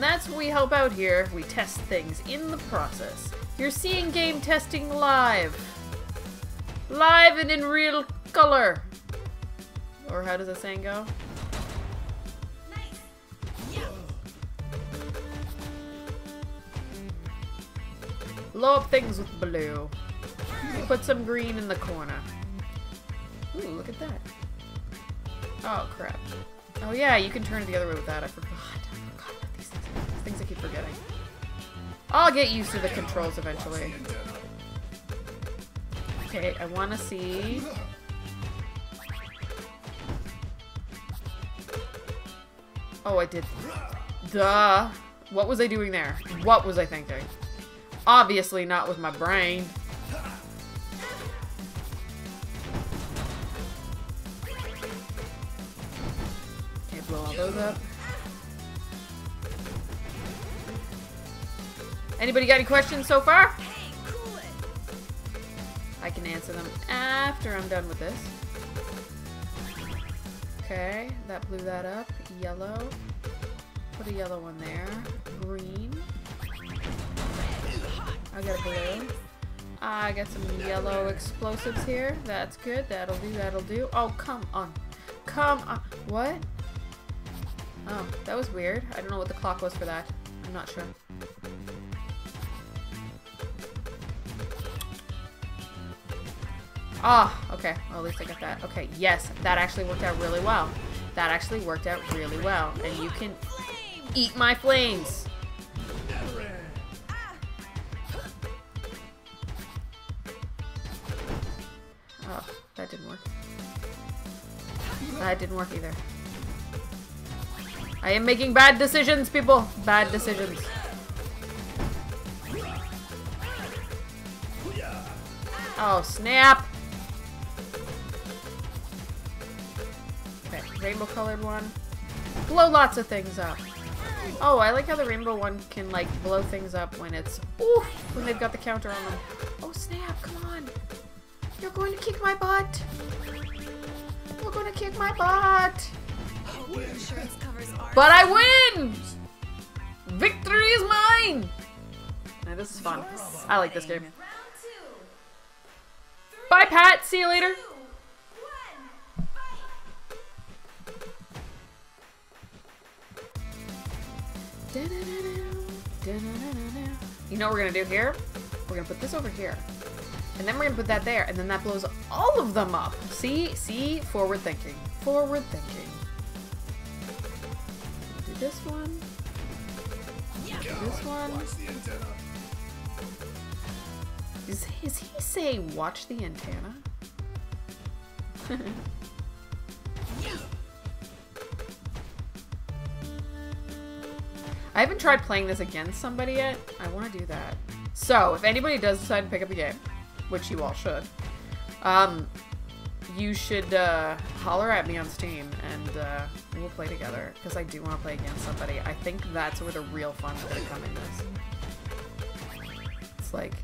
And that's what we help out here. We test things in the process. You're seeing game testing live. Live and in real color. Or how does that saying go? Yeah. Blow up things with blue. Put some green in the corner. Ooh, look at that. Oh, crap. Oh, yeah, you can turn it the other way with that. I forgot. Forgetting. I'll get used to the controls eventually. Okay, I want to see... Oh, I did. Duh. What was I doing there? What was I thinking? Obviously not with my brain. Can't blow all those up. Anybody got any questions so far? I can answer them after I'm done with this. Okay, that blew that up. Yellow. Put a yellow one there. Green. I got a blue. I got some yellow explosives here. That's good. That'll do. That'll do. Oh, come on. Come on. What? Oh, that was weird. I don't know what the clock was for that. I'm not sure. Ah, okay. Well, at least I got that. Okay, yes, that actually worked out really well. That actually worked out really well. And you can eat my flames. Oh, that didn't work. That didn't work either. I am making bad decisions, people. Bad decisions. Oh, snap. Rainbow colored one. Blow lots of things up. Oh, I like how the rainbow one can like blow things up when it's ooh, when they've got the counter on them. Oh snap, come on. You're going to kick my butt. You're going to kick my butt. But I win! Victory is mine! Now, this is fun. I like this game. Bye, Pat. See you later. You know what we're gonna do here? We're gonna put this over here. And then we're gonna put that there, and then that blows all of them up. See? See? Forward thinking. Forward thinking. Do this one. Do this one. Is, is he saying watch the antenna? I haven't tried playing this against somebody yet. I want to do that. So, if anybody does decide to pick up the game, which you all should, um, you should uh, holler at me on Steam and uh, we'll play together because I do want to play against somebody. I think that's where the real fun is going to come in this. It's like,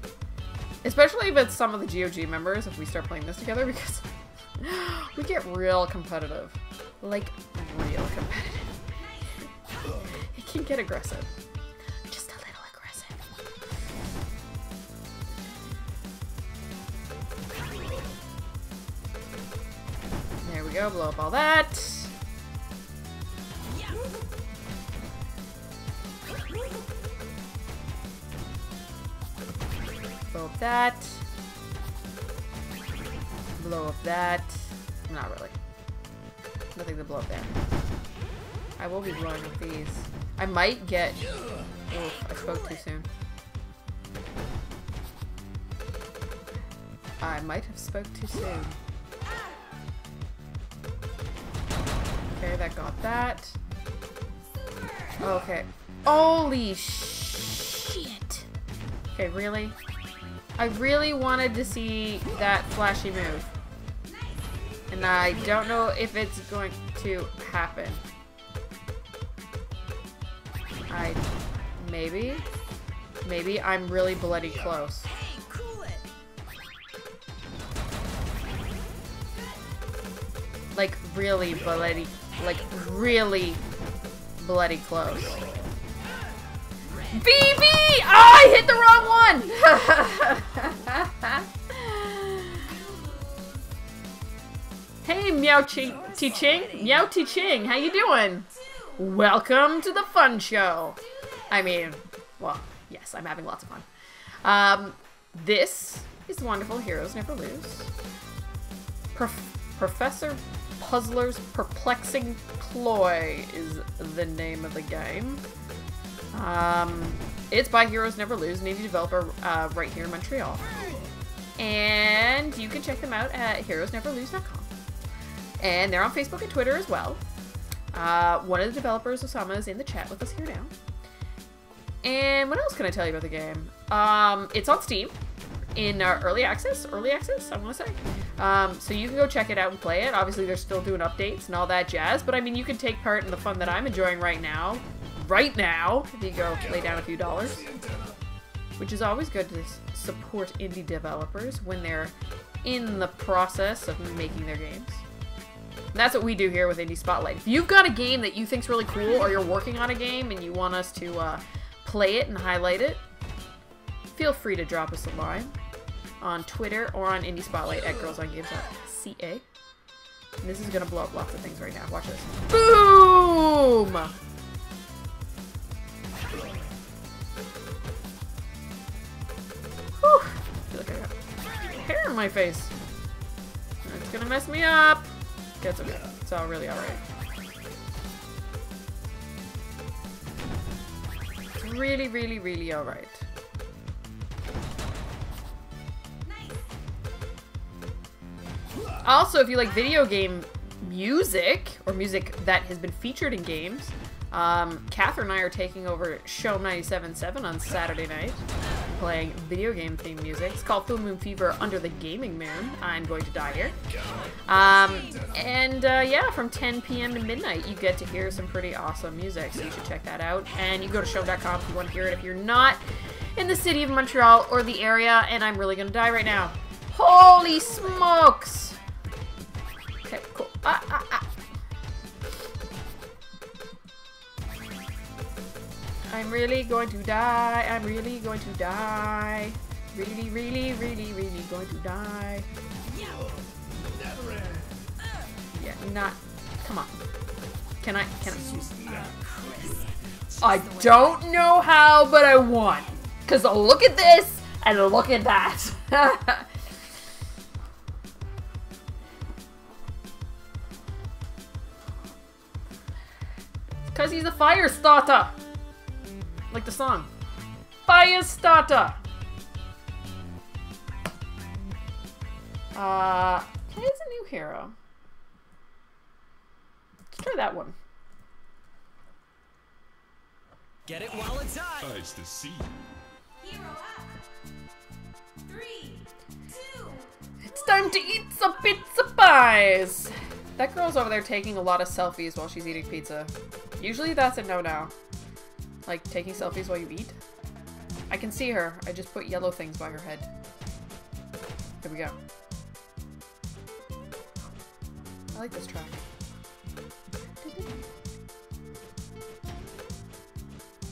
especially if it's some of the GOG members, if we start playing this together, because we get real competitive. Like, real competitive. Can get aggressive. Just a little aggressive. There we go, blow up all that. Blow up that. Blow up that. Not really. Nothing to blow up there. I will be blowing up these. I might get... Oof, I spoke too soon. I might have spoke too soon. Okay, that got that. Okay. Holy shit. Okay, really? I really wanted to see that flashy move. And I don't know if it's going to happen. I... Maybe? Maybe I'm really bloody close. Like, really bloody... Like, really bloody close. BB! Oh, I hit the wrong one! hey, Meow Ching, Ching, Meow Ching, how you doing? Welcome to the fun show. I mean, well, yes, I'm having lots of fun. Um, this is Wonderful Heroes Never Lose. Prof- Professor Puzzler's Perplexing Ploy is the name of the game. Um, it's by Heroes Never Lose, an indie developer uh, right here in Montreal. And you can check them out at heroesneverlose.com. And they're on Facebook and Twitter as well. Uh, one of the developers, Osama, is in the chat with us here now. And what else can I tell you about the game? Um, it's on Steam in uh, early access. Early access, I want to say. Um, so you can go check it out and play it. Obviously, they're still doing updates and all that jazz. But I mean, you can take part in the fun that I'm enjoying right now. Right now, if you go lay down a few dollars. Which is always good to support indie developers when they're in the process of making their games. And that's what we do here with Indie Spotlight. If you've got a game that you think's really cool, or you're working on a game and you want us to uh, play it and highlight it, feel free to drop us a line on Twitter or on Indie Spotlight at girlsongames.ca. And this is gonna blow up lots of things right now. Watch this. Boom! Whew. I feel like I got hair in my face. It's gonna mess me up. Okay, it's all really alright. Really, really, really alright. Also, if you like video game music or music that has been featured in games, um, Catherine and I are taking over CHOM 97.7 on Saturday night, playing video game themed music. It's called Full Moon Fever Under the Gaming Moon. I'm going to die here. Um, and uh, yeah, from 10 p.m. to midnight, you get to hear some pretty awesome music, so you should check that out. And you go to chom.com if you want to hear it. If you're not in the city of Montreal or the area, and I'm really going to die right now. Holy smokes! Okay, cool. Ah, ah, ah. I'm really going to die. I'm really going to die. Really, really, really, really going to die. Yeah, not. Come on. Can I? Can I? I don't know how, but I want. Cause look at this and look at that. Cause he's a fire starter. Like the song. Fire starter. Uh, play as a new hero. Let's try that one. Get it while it's hot. Eyes to see. Hero up. Three, two, It's time to eat some pizza pies. That girl's over there taking a lot of selfies while she's eating pizza. Usually that's a no-no. Like taking selfies while you eat. I can see her. I just put yellow things by her head. Here we go. I like this track.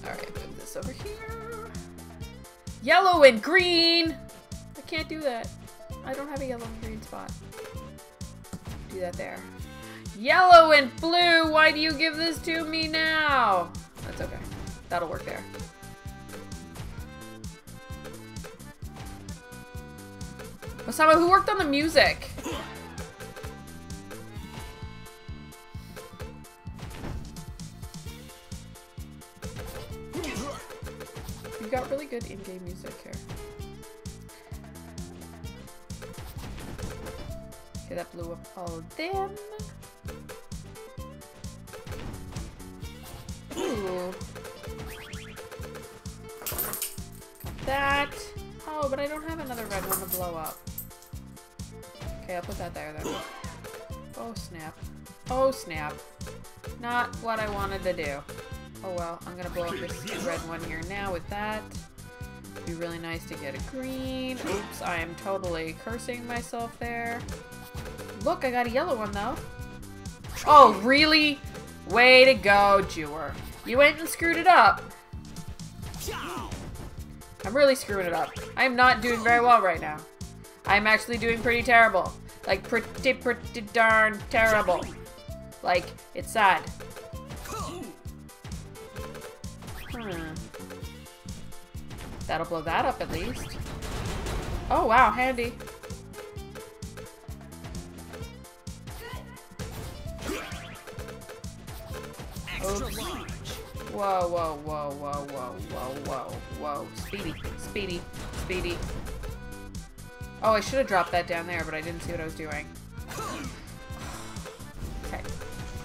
Alright, move this over here. Yellow and green! I can't do that. I don't have a yellow and green spot. Do that there. Yellow and blue! Why do you give this to me now? That's okay. That'll work there. Osama, who worked on the music? You've got really good in-game music here. Okay, that blew up all of them. Ooh. That. Oh, but I don't have another red one to blow up. Okay, I'll put that there then. Oh, snap. Oh, snap. Not what I wanted to do. Oh well, I'm gonna blow up this red one here now with that. Be really nice to get a green. Oops, I am totally cursing myself there. Look, I got a yellow one though. Oh, really? Way to go, Jewer. You went and screwed it up. I'm really screwing it up. I'm not doing very well right now. I'm actually doing pretty terrible. Like, pretty, pretty darn terrible. Like, it's sad. Hmm. That'll blow that up at least. Oh, wow, handy. Oops. Whoa, whoa, whoa, whoa, whoa, whoa, whoa, whoa. Speedy, speedy, speedy. Oh, I should have dropped that down there, but I didn't see what I was doing. Okay.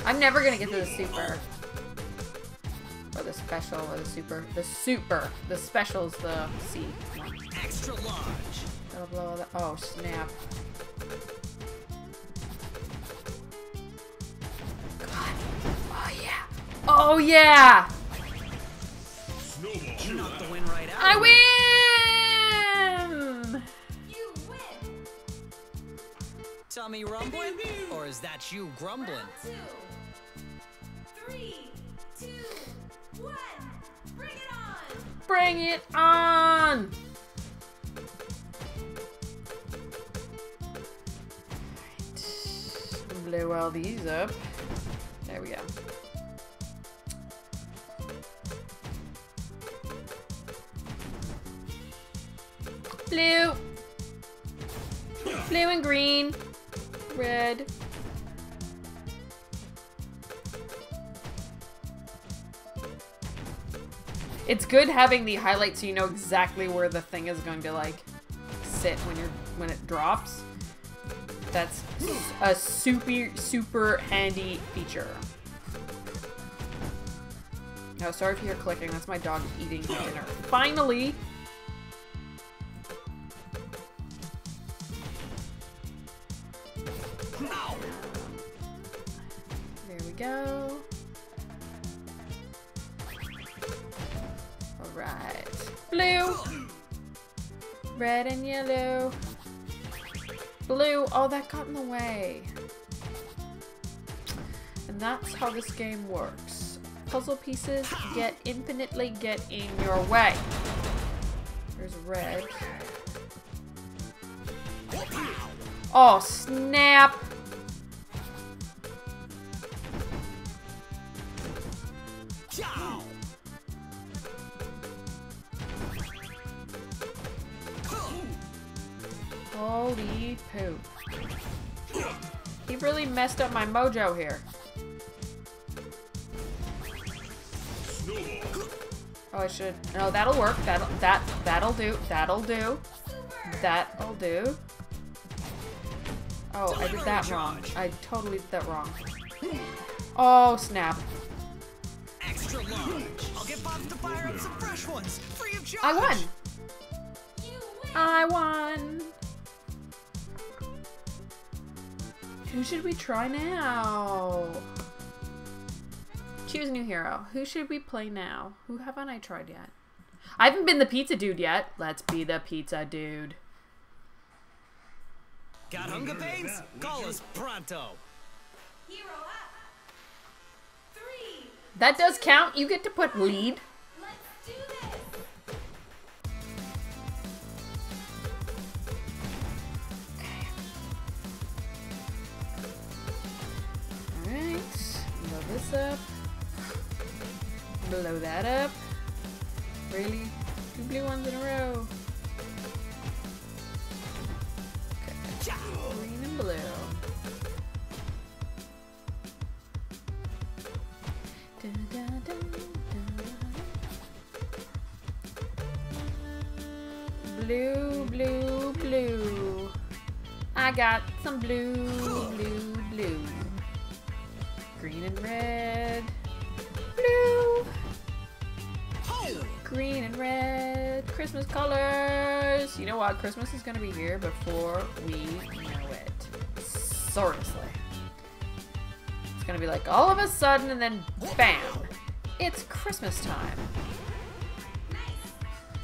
I'm never gonna get to the super. Or the special, or the super. The super. The special's the C. Extra large. That'll blow Oh, snap. God. Oh, yeah. Oh, yeah! Right out. I win! You win. Tummy rumbling? Or is that you grumbling? Round two. Three, two, one. Bring it on. Bring it on! Alright. Blow all these up. There we go. Blue. Blue and green. Red. It's good having the highlight so you know exactly where the thing is going to like sit when you're when it drops. That's a super super handy feature. Oh, sorry if you hear clicking. That's my dog eating dinner. Finally! There we go. Alright. Blue! Red and yellow. Blue. Oh, that got in the way. And that's how this game works. Puzzle pieces get infinitely get in your way. There's red. Oh, snap! Messed up my mojo here. Oh, I should. No, that'll work. That'll that that'll do. That'll do. That'll do. Oh, I did that wrong. I totally did that wrong. Oh, snap. Extra large. I'll get Bob to fire up some fresh ones. Free of charge. I won. I won. Who should we try now? Choose a new hero. Who should we play now? Who haven't I tried yet? I haven't been the pizza dude yet. Let's be the pizza dude. Got hunger pains? Call us pronto. Hero up. Three. That does count. You get to put lead. Let's this up. Blow that up. Really? Two blue ones in a row. Okay. Green and blue. Blue, blue, blue. I got some blue, blue, blue. Green and red. Blue. Green and red. Christmas colors. You know what? Christmas is gonna be here before we know it. Seriously. It's gonna be like all of a sudden and then bam. It's Christmas time.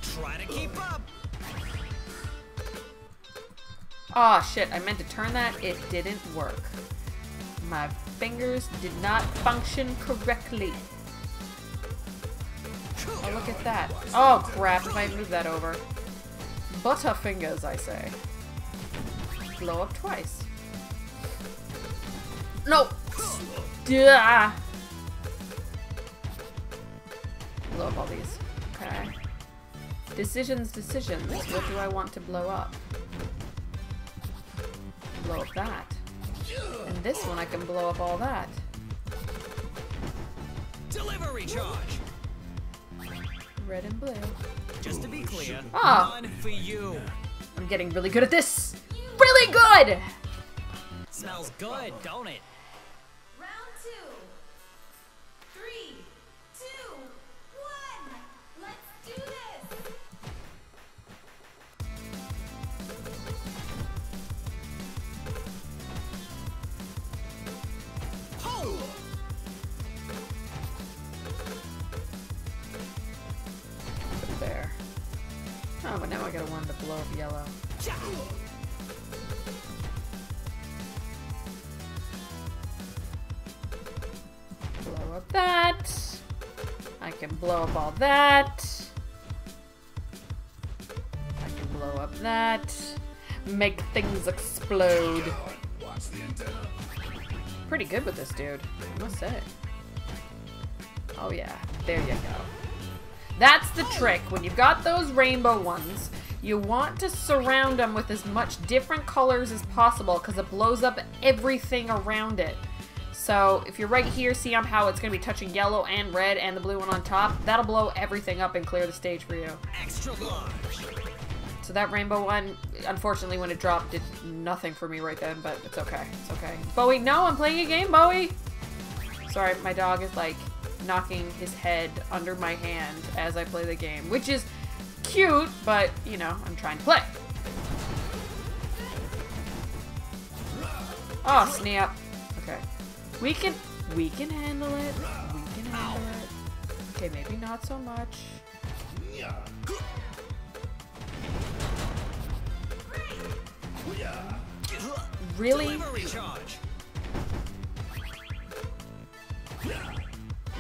Try to keep up. Oh shit, I meant to turn that. It didn't work. My fingers did not function correctly. Oh, look at that. Oh crap, I move that over. Butterfingers, I say. Blow up twice. No! Duh. Blow up all these. Okay. Decisions, decisions. What do I want to blow up? Blow up that. And this one I can blow up all that. Delivery charge. Red and blue. Just to be clear, Ah. none for you. I'm getting really good at this. Really good! Smells good, don't it? Yellow. Blow up that. I can blow up all that. I can blow up that. Make things explode. Pretty good with this dude, I must say. Oh yeah, there you go. That's the trick. When you've got those rainbow ones, you want to surround them with as much different colors as possible because it blows up everything around it. So if you're right here, see um, how it's going to be touching yellow and red and the blue one on top? That'll blow everything up and clear the stage for you. Extra large. So that rainbow one, unfortunately, when it dropped, did nothing for me right then, but it's okay. It's okay. Bowie, no, I'm playing a game, Bowie! Sorry, my dog is like knocking his head under my hand as I play the game, which is cute, but you know, I'm trying to play. Oh, snap. Okay. We can we can handle it. We can handle it. Okay, maybe not so much. Really?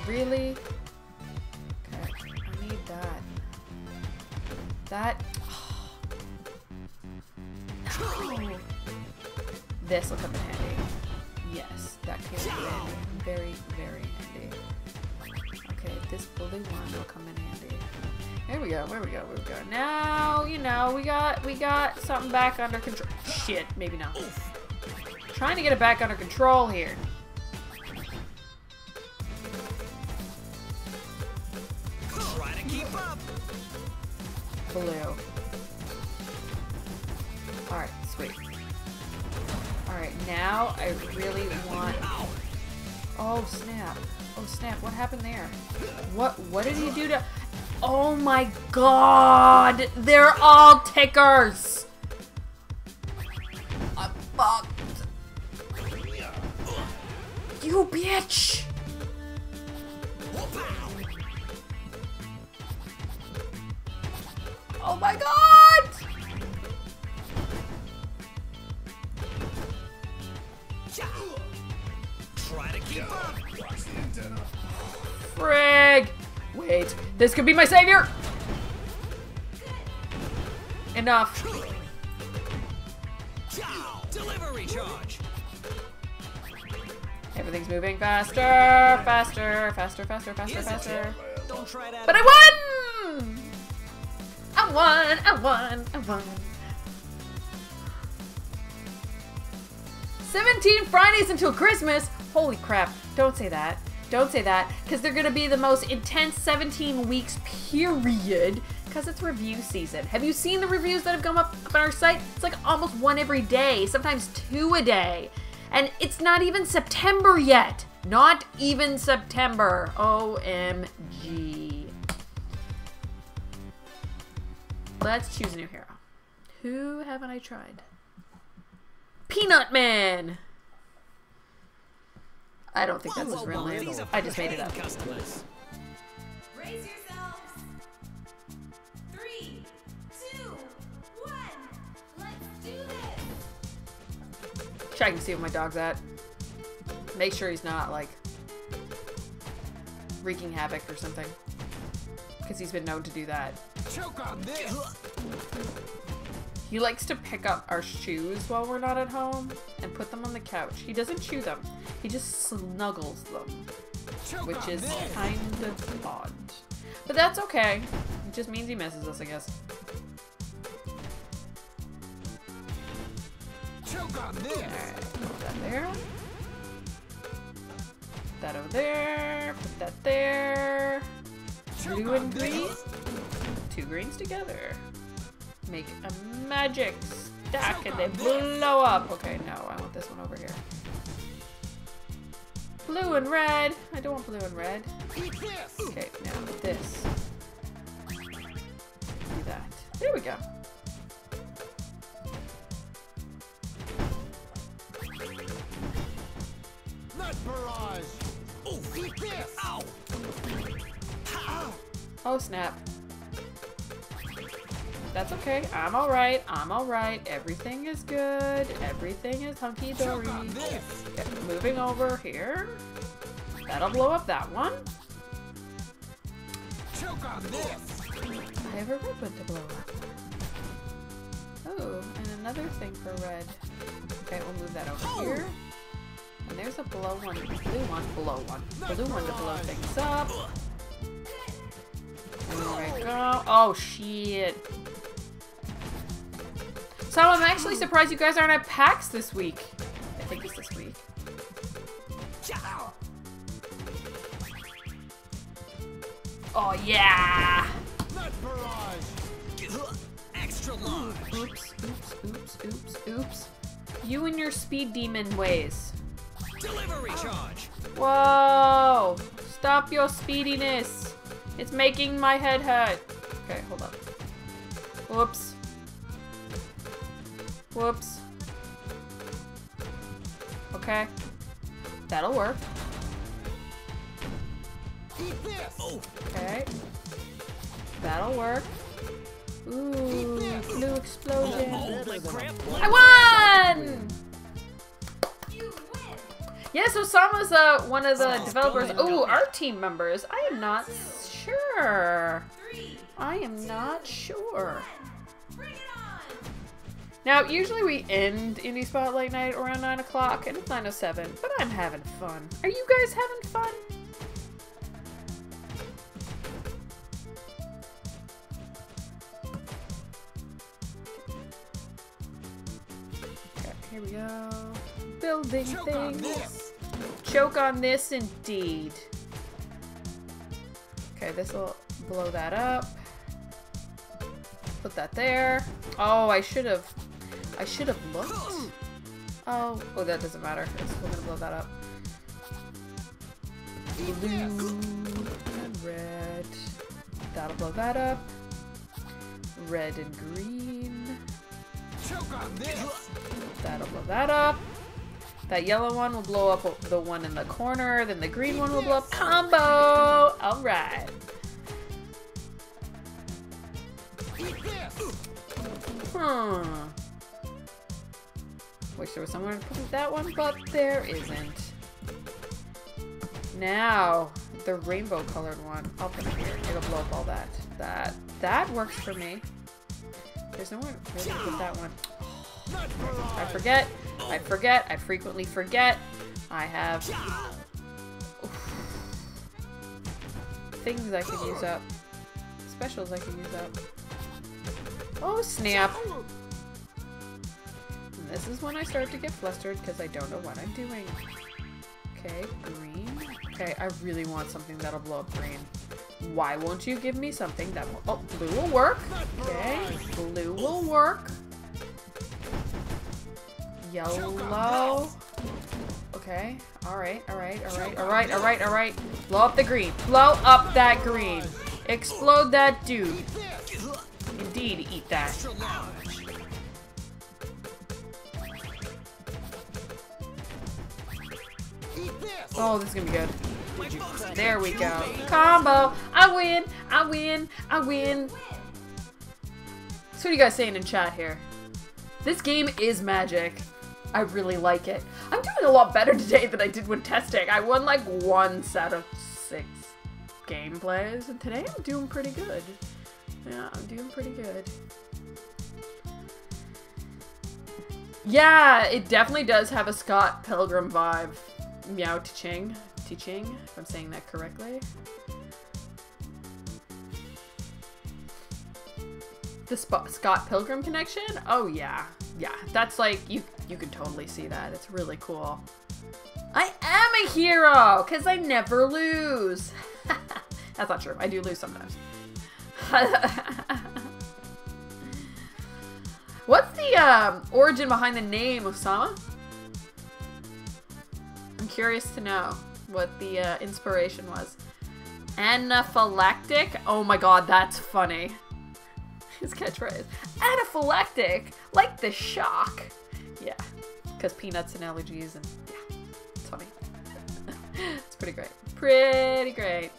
Really? Okay, I need that. That. No. This will come in handy. Yes, that came in very, very handy. Okay, this blue one will come in handy. There we go, there we go, there we go. Now, you know, we got we got something back under control. Shit, maybe not. Trying to get it back under control here. Blue. Alright, sweet. Alright, now I really want... Oh, snap. Oh, snap. What happened there? What What did he do to... Oh my god! They're all tickers! I'm fucked. You bitch! Oh my god! Try to keep up. Frig! Wait, this could be my savior! Enough. Delivery charge. Everything's moving faster, faster, faster, faster, faster, faster. Don't try that. But I won! Won, I won, I won. 17 Fridays until Christmas. Holy crap. Don't say that. Don't say that. Because they're going to be the most intense 17 weeks, period. Because it's review season. Have you seen the reviews that have come up on our site? It's like almost one every day, sometimes two a day. And it's not even September yet. Not even September. OMG. Let's choose a new hero. Who haven't I tried? Peanut Man! I don't think that's his real name. I just made it up. paying Customers. Raise yourselves. Three, two, one. Let's do this. Check and see where my dog's at. Make sure he's not, like, wreaking havoc or something. Because he's been known to do that. Choke on this. He likes to pick up our shoes while we're not at home and put them on the couch. He doesn't chew them, he just snuggles them, Choke which is this. kind of odd. But that's okay. It just means he misses us, I guess. Choke on this. Alright, put that there. Put that over there. Put that there. Blue and green. Two greens together. Make a magic stack and they blow up. Okay, no, I want this one over here. Blue and red. I don't want blue and red. Okay, now this. Do that. There we go. Barrage. Oh, this. ow. Oh, snap. That's okay. I'm alright. I'm alright. Everything is good. Everything is hunky dory. Choke on this. Okay, moving over here. That'll blow up that one. Choke on this. I have a red one to blow up. Oh, and another thing for red. Okay, we'll move that over here. And there's a blow one, blue one, blow one, blue one to blow things up. There we go. Oh shit. So I'm actually surprised you guys aren't at PAX this week. I think it's this week. Oh yeah. Extra large. Oops, oops, oops, oops, oops. You and your speed demon ways. Delivery charge. Whoa! Stop your speediness. It's making my head hurt. Okay, hold up. Whoops. Whoops. Okay. That'll work. Of the uh, Oh, developers. Oh, our team members. I am not sure. I am not sure. bring it on. Now, usually we end Indie Spotlight Night around 9 o'clock, and it's 9.07, but I'm having fun. Are you guys having fun? Okay, here we go. Building things. Choke on this indeed. Okay, this will blow that up. Put that there. Oh, I should have. I should have looked. Oh, oh, that doesn't matter. It's still gonna blow that up. Blue and red. That'll blow that up. Red and green. Choke on this. That'll blow that up. That yellow one will blow up the one in the corner, then the green one will blow up. Combo! Alright. Hmm. Wish there was somewhere to put that one, but there isn't. Now, the rainbow colored one. I'll put it here. It'll blow up all that. That that works for me. There's nowhere to put that one. I forget. I forget. I frequently forget. I have things I can use up. Specials I can use up. Oh snap! And this is when I start to get flustered because I don't know what I'm doing. Okay, green. Okay, I really want something that'll blow up green. Why won't you give me something that will- Oh, blue will work. Okay, blue will work. Yellow. Okay, alright, alright, alright, alright, alright, alright. Blow up the green. Blow up that green. Explode that dude. Indeed, eat that. Oh, this is gonna be good. There we go. Combo. I win. I win. I win. So what are you guys saying in chat here? This game is magic. I really like it. I'm doing a lot better today than I did when testing. I won like one set of six gameplays, and today I'm doing pretty good. Yeah, I'm doing pretty good. Yeah, it definitely does have a Scott Pilgrim vibe. Meow Ching. Teaching, if I'm saying that correctly. The Sp- Scott Pilgrim connection? Oh yeah. Yeah, that's like you you can totally see that. It's really cool. I am a hero cuz I never lose. that's not true. I do lose sometimes. What's the um, origin behind the name Osama? I'm curious to know what the uh, inspiration was. Anaphylactic? Oh my god, that's funny. His catchphrase. Anaphylactic, like the shock. Yeah, because peanuts and allergies and yeah, it's funny. it's pretty great. Pretty great.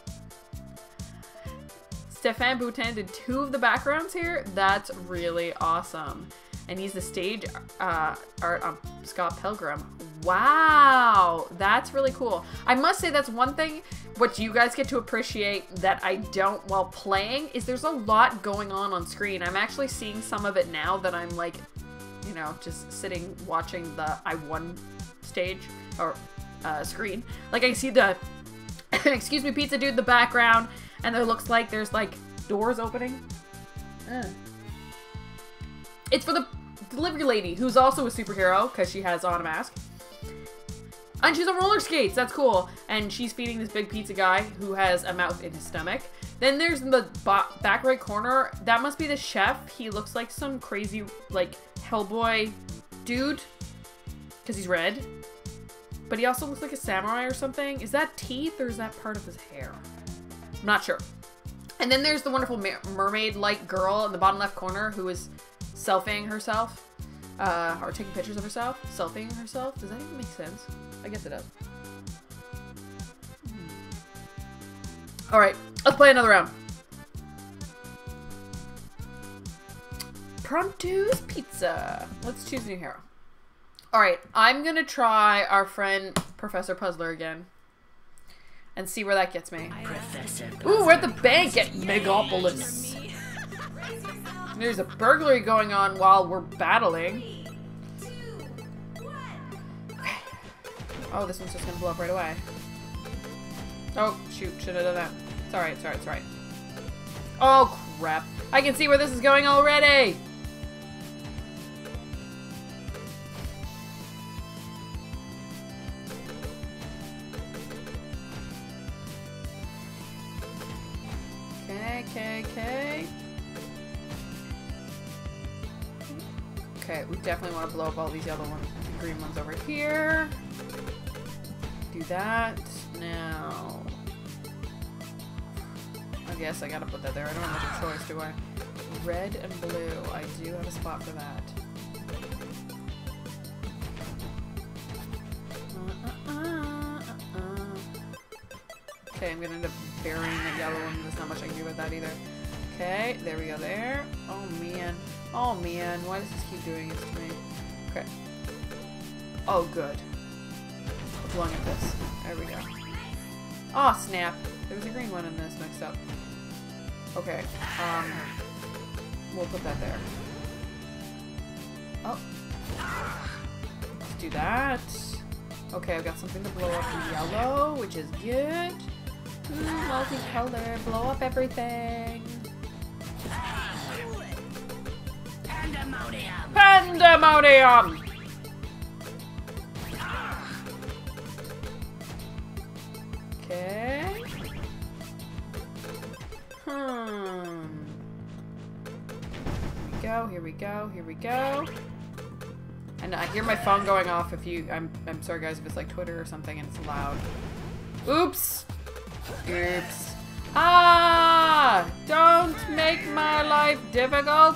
Stefan Boutin did two of the backgrounds here. That's really awesome. And he's the stage uh, art on Scott Pilgrim. Wow, that's really cool. I must say that's one thing what you guys get to appreciate that I don't while playing is there's a lot going on on screen. I'm actually seeing some of it now that I'm like, you know, just sitting watching the I won stage or uh, screen. Like I see the excuse me pizza dude in the background and there looks like there's like doors opening. Uh. It's for the delivery lady who's also a superhero because she has on a mask. And she's on roller skates. That's cool. And she's feeding this big pizza guy who has a mouth in his stomach. Then there's the back right corner. That must be the chef. He looks like some crazy, like, Hellboy dude. Because he's red. But he also looks like a samurai or something. Is that teeth or is that part of his hair? I'm not sure. And then there's the wonderful mermaid-like girl in the bottom left corner who is selfieing herself. Uh, or taking pictures of herself. Selfieing herself. Does that even make sense? I guess it does. Hmm. Alright, let's play another round. Pronto's Pizza. Let's choose a new hero. Alright, I'm gonna try our friend Professor Puzzler again. And see where that gets me. Professor. Ooh, we're at the bank at Megapolis. There's a burglary going on while we're battling. Oh, this one's just gonna blow up right away. Oh, shoot, should have done that. It's alright, it's alright, it's alright. Oh, crap. I can see where this is going already! Okay, okay, okay. Okay, we definitely want to blow up all these other ones, green ones over here. Do that. Now. I guess I gotta put that there. I don't have much choice, do I? Red and blue. I do have a spot for that. Okay, I'm gonna end up burying the yellow one. There's not much I can do about that either. Okay, there we go there. Oh man. Oh man, why does this keep doing this to me? Okay. Oh good. Blowing at this. There we go. Oh snap. There was a green one in this mixed up. Okay. Um we'll put that there. Oh. Let's do that. Okay, I've got something to blow up the yellow, which is good. Mm, multicolor, blow up everything. Pandemonium. Pandemonium! Go, here we go. And I hear my phone going off if you I'm I'm sorry guys if it's like Twitter or something and it's loud. Oops! Oops. Ah! Don't make my life difficult!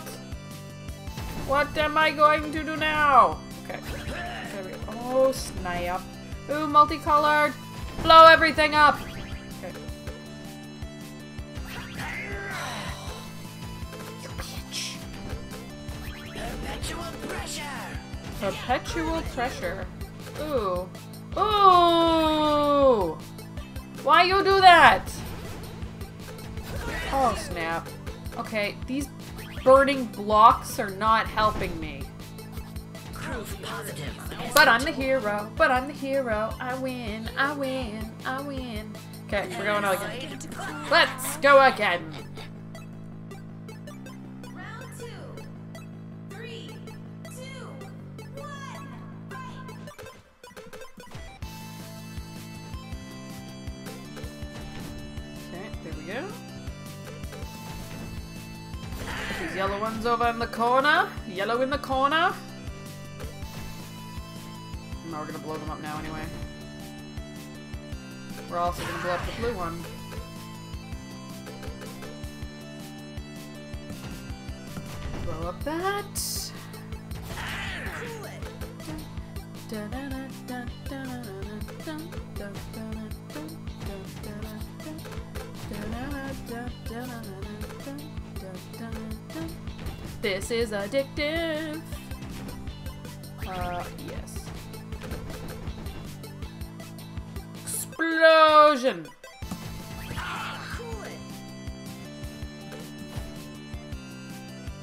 What am I going to do now? Okay. There we go. Oh, snap. Ooh, multicolored. Blow everything up. Perpetual pressure. Perpetual pressure. Ooh. Ooh! Why you do that? Oh, snap. Okay, these burning blocks are not helping me. Proof positive. But I'm the hero. But I'm the hero. I win. I win. I win. Okay, we're going out again. Let's go again. Over in the corner. Yellow in the corner. No, we're gonna blow them up now anyway. We're also gonna blow up the blue one. Blow up that. This is addictive. Uh, yes. Explosion!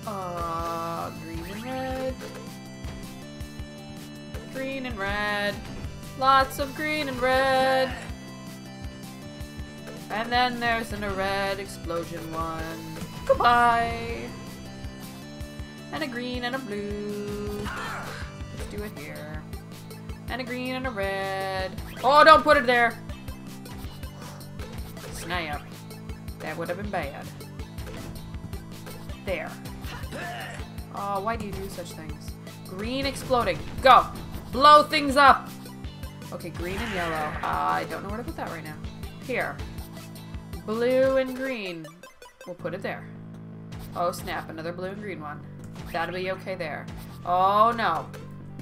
Uh, green and red. Green and red. Lots of green and red. And then there's an a red explosion one. Goodbye. And a green and a blue. Let's do it here. And a green and a red. Oh, don't put it there. Snap. That would have been bad. There. Oh, why do you do such things? Green exploding. Go. Blow things up. Okay, green and yellow. Uh, I don't know where to put that right now. Here. Blue and green. We'll put it there. Oh, snap. Another blue and green one. That'll be okay there. Oh, no.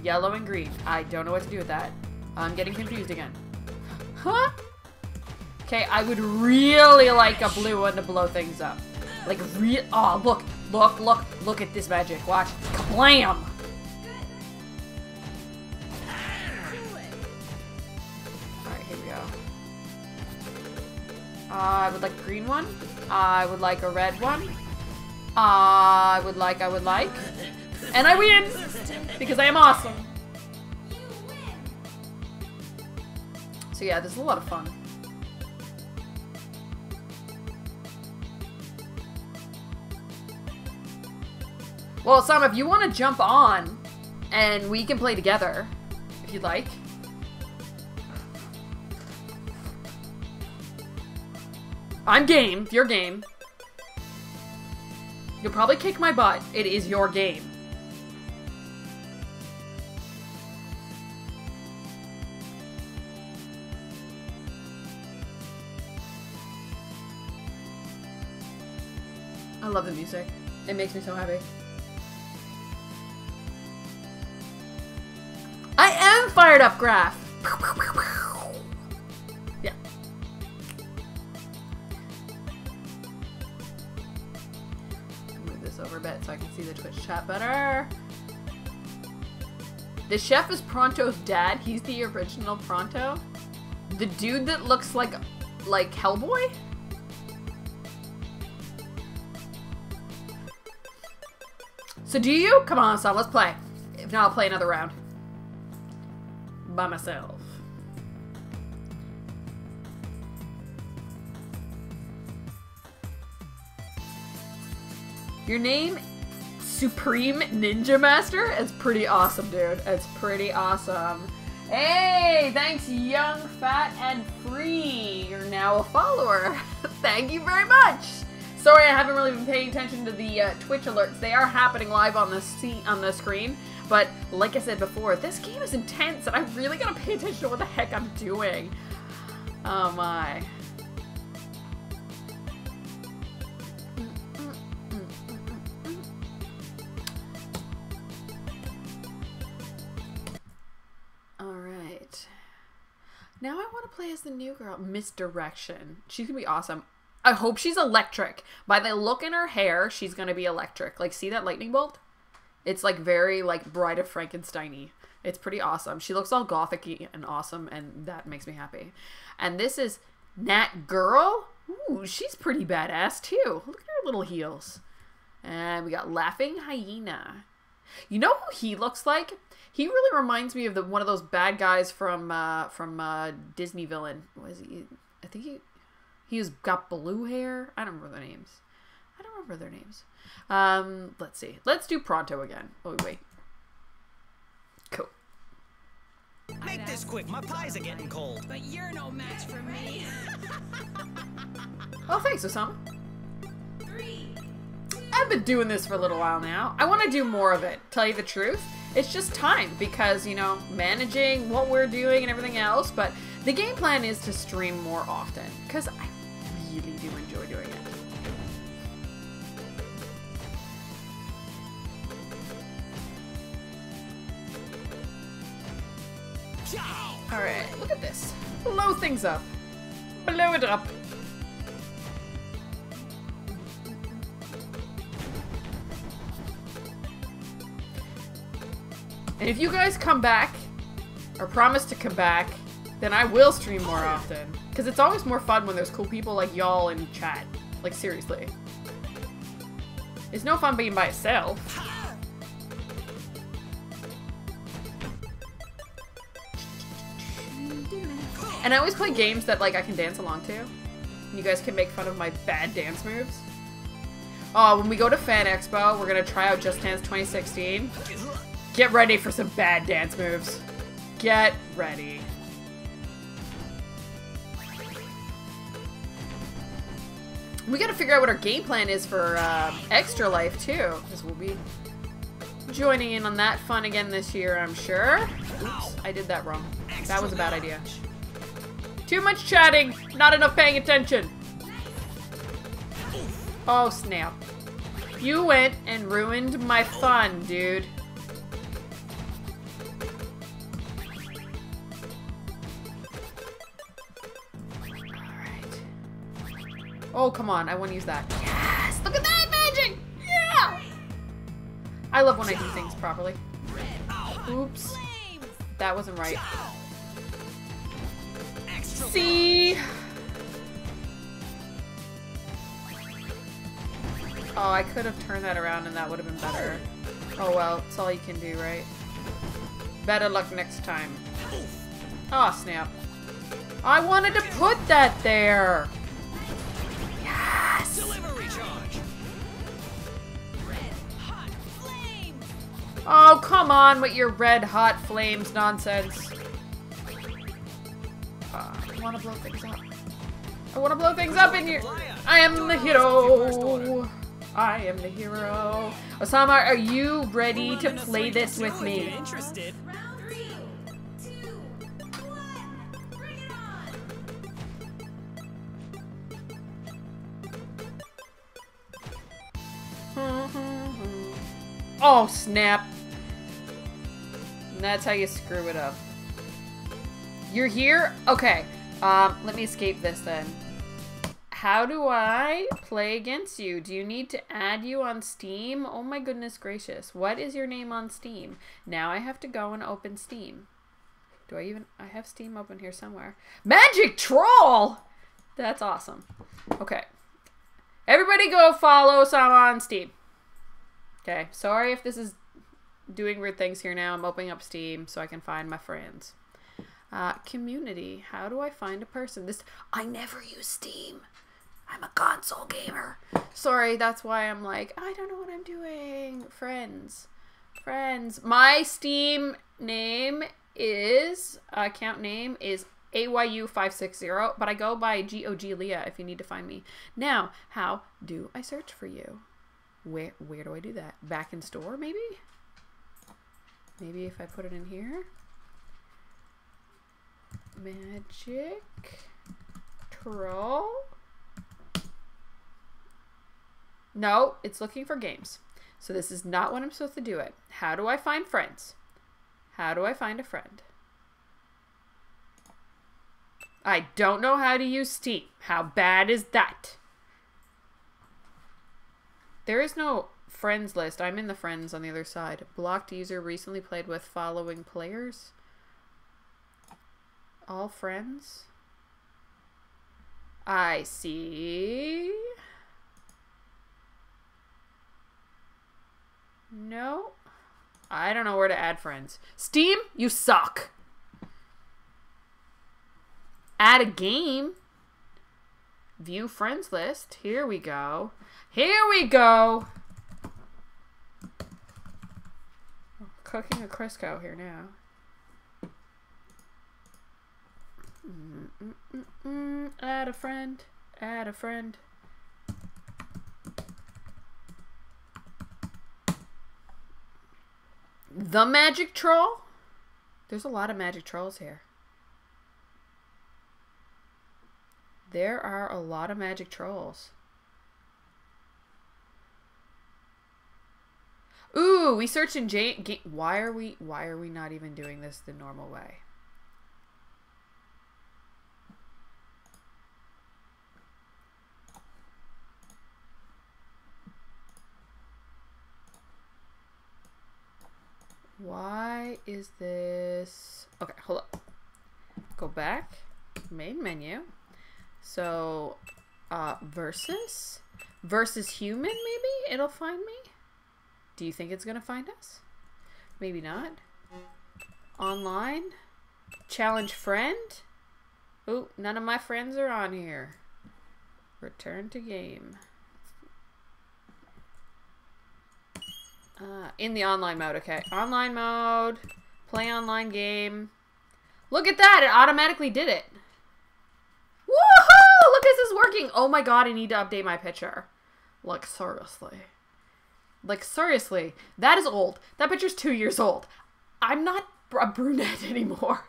Yellow and green. I don't know what to do with that. I'm getting confused again. Huh? Okay, I would really like a blue one to blow things up. Like, real. Oh, look. Look, look. Look at this magic. Watch. Kablam! Alright, here we go. Uh, I would like a green one. I would like a red one. I would like, I would like. And I win! Because I am awesome. So yeah, this is a lot of fun. Well, Sam, if you want to jump on and we can play together, if you'd like. I'm game, if you're game. You'll probably kick my butt. It is your game. I love the music. It makes me so happy. I am fired up, Graph! over a bit so I can see the Twitch chat better. The chef is Pronto's dad. He's the original Pronto. The dude that looks like like Hellboy? So do you? Come on, son, let's play. If not, I'll play another round. By myself. Your name, Supreme Ninja Master, It's pretty awesome, dude. It's pretty awesome. Hey, thanks, young, fat, and free. You're now a follower. Thank you very much. Sorry, I haven't really been paying attention to the uh, Twitch alerts. They are happening live on the se- on the screen. But like I said before, this game is intense, and I really gotta pay attention to what the heck I'm doing. Oh my. Now I want to play as the new girl, Misdirection. She's gonna be awesome. I hope she's electric. By the look in her hair, she's gonna be electric. Like, see that lightning bolt? It's like very like Bride of Frankenstein-y. It's pretty awesome. She looks all gothicy and awesome, and that makes me happy. And this is Nat Girl. Ooh, she's pretty badass too. Look at her little heels. And we got Laughing Hyena. You know who he looks like? He really reminds me of the one of those bad guys from uh, from uh, Disney villain. Was he? I think he he was got blue hair. I don't remember their names. I don't remember their names. Um, let's see. Let's do Pronto again. Oh wait. Cool. Make this quick, my pies are getting cold. But you're no match for me. Oh, thanks, Osama. Three, I've been doing this for a little while now. I want to do more of it. Tell you the truth, it's just time because you know managing what we're doing and everything else. But the game plan is to stream more often because I really do enjoy doing it. All right, look at this. Blow things up. Blow it up. And if you guys come back, or promise to come back, then I will stream more often. Because it's always more fun when there's cool people like y'all in chat. Like, seriously. It's no fun being by itself. And I always play games that, like, I can dance along to. And you guys can make fun of my bad dance moves. Oh, when we go to Fan Expo, we're gonna try out Just Dance 2016. Get ready for some bad dance moves. Get ready. We gotta figure out what our game plan is for uh, Extra Life too, because we'll be joining in on that fun again this year, I'm sure. Oops, I did that wrong. That was a bad idea. Too much chatting, not enough paying attention. Oh snap. You went and ruined my fun, dude. Oh, come on. I want to use that. Yes! Look at that magic! Yeah! I love when I do things properly. Oops. That wasn't right. See? Oh, I could have turned that around and that would have been better. Oh well, it's all you can do, right? Better luck next time. Oh, snap. I wanted to put that there! Yes! delivery charge. Oh, come on with your red hot flames nonsense. Uh, I want to blow things up. I want to blow things up in here. I am the hero. I am the hero. Osama, are you ready to I'm in a play this with me? Interested? Oh, snap. And that's how you screw it up. You're here? Okay. Um, let me escape this then. How do I play against you? Do you need to add you on Steam? Oh my goodness gracious. What is your name on Steam? Now I have to go and open Steam. Do I even... I have Steam open here somewhere. Magic Troll! That's awesome. Okay. Everybody go follow Osama on Steam. Okay, sorry if this is doing weird things here now. I'm opening up Steam so I can find my friends. Uh, community. How do I find a person? This I never use Steam. I'm a console gamer. Sorry, that's why I'm like, I don't know what I'm doing. Friends. Friends. My Steam name is, account name is AYU560, but I go by GOG Leah if you need to find me. Now, how do I search for you? Where where do I do that? Back in store, maybe? Maybe if I put it in here. Magic Troll. No, it's looking for games. So this is not what I'm supposed to do it. How do I find friends? How do I find a friend? I don't know how to use Steam. How bad is that? There is no friends list. I'm in the friends on the other side. Blocked user recently played with following players. All friends. I see. No. I don't know where to add friends. Steam, you suck. Add a game. View friends list. Here we go. Here we go. Cooking a Crisco here now. Mm, mm, mm. Add a friend. Add a friend. The magic troll? There's a lot of magic trolls here. There are a lot of magic trolls. Ooh, we searched in J. Ga- why are we? Why are we not even doing this the normal way? Why is this? Okay, hold up. Go back. Main menu. So, uh, versus? Versus human, maybe? It'll find me? Do you think it's gonna find us? Maybe not. Online? Challenge friend? Oh, none of my friends are on here. Return to game. Uh, in the online mode, okay. Online mode. Play online game. Look at that! It automatically did it. Woohoo! Look, this is working. Oh my god, I need to update my picture. Like, seriously. Like, seriously. That is old. That picture's two years old. I'm not a brunette anymore.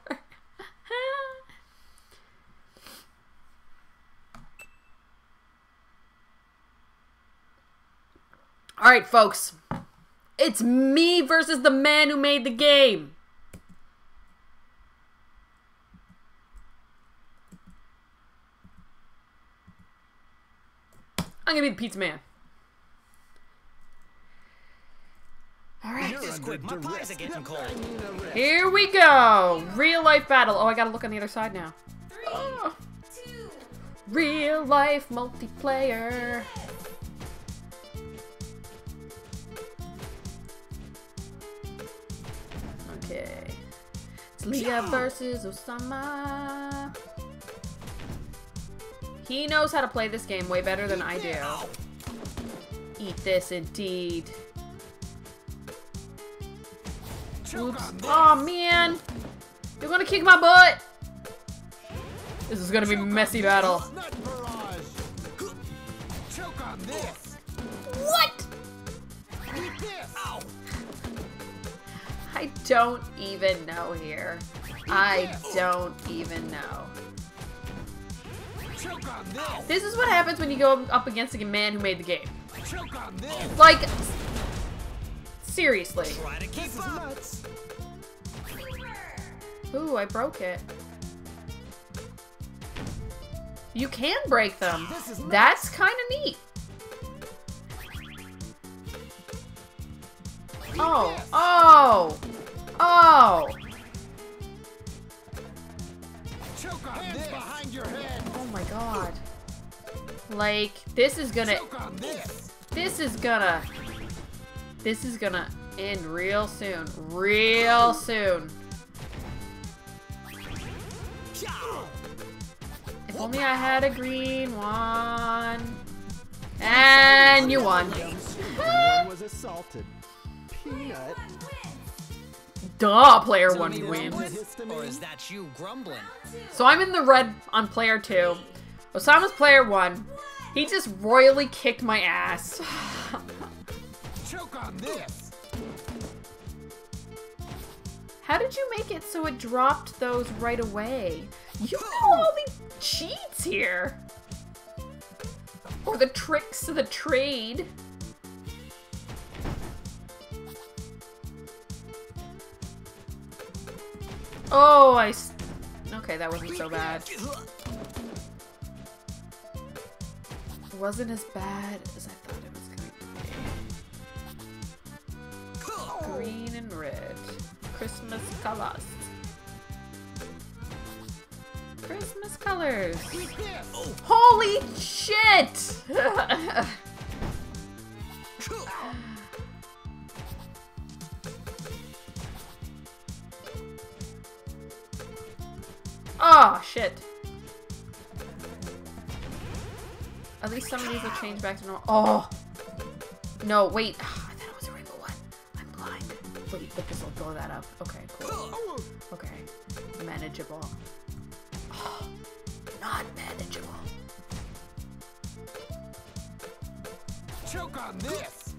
All right, folks. It's me versus the man who made the game. I'm gonna be the pizza man. All right, You're This quick, my pies are getting cold. I need a rest. here we go. Real life battle. Oh, I gotta look on the other side now. Three, Oh. two, Real life multiplayer. Okay. It's Leah versus Osama. He knows how to play this game way better than I do. Eat this indeed. Oops. Oh man. You're gonna kick my butt. This is gonna be a messy battle. What? I don't even know here. I don't even know. This. Is what happens when you go up against a man who made the game. Like, seriously. Ooh, I broke it. You can break them. That's kind of neat. Oh, oh, oh, oh my god. Like, this is gonna, this is gonna, this is gonna end real soon. Real soon. If If only I had a green one. And you won. Was assaulted. Peanut. Duh, player one wins. Or is that you grumbling? So I'm in the red on player two. Osama's player one. He just royally kicked my ass. Choke on this. How did you make it so it dropped those right away? You know oh. all the cheats here. Or the tricks of the trade. Oh, I. s- Okay, that wasn't so bad. It wasn't as bad as I Red. Christmas colors. Christmas colors. This. Holy shit! oh shit. At least some of these will change back to normal. Oh! No, wait. On this.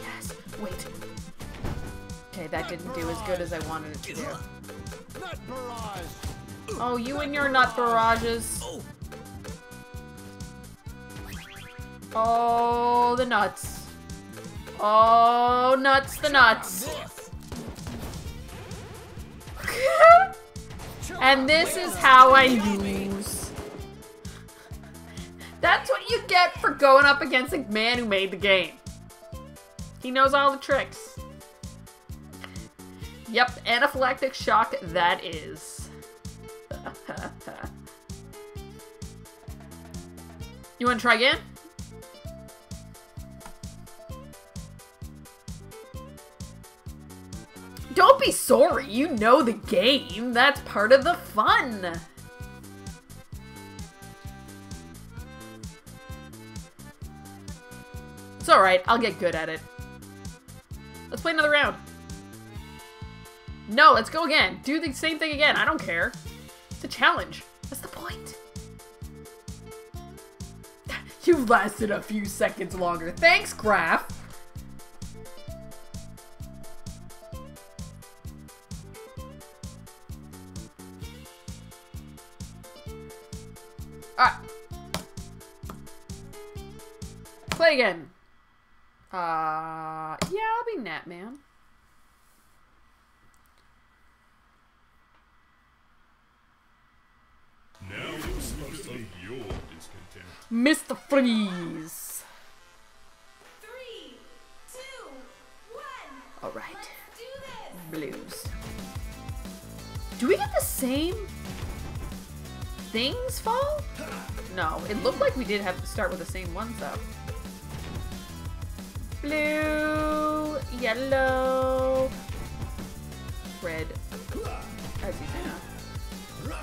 Yes. Wait. Okay, that didn't do as good as I wanted it to do. Nut barrage. Oh, you and your nut barrages. Oh, the nuts. Oh, nuts, the nuts. And this is how I lose. What you get for going up against a man who made the game. He knows all the tricks. Yep, anaphylactic shock that is. you want to try again? Don't be sorry, you know the game. That's part of the fun. Alright, I'll get good at it. Let's play another round. No, let's go again. Do the same thing again. I don't care. It's a challenge. That's the point. you lasted a few seconds longer. Thanks, Graph. Alright. Play again. Uh, yeah, I'll be Nat Man. Now the source of your discontent. Mr. Freeze. Three, two, one. Alright. Do. Blues. Do we get the same things fall? No, it looked like we did have to start with the same ones though. Blue, yellow, red, as you know.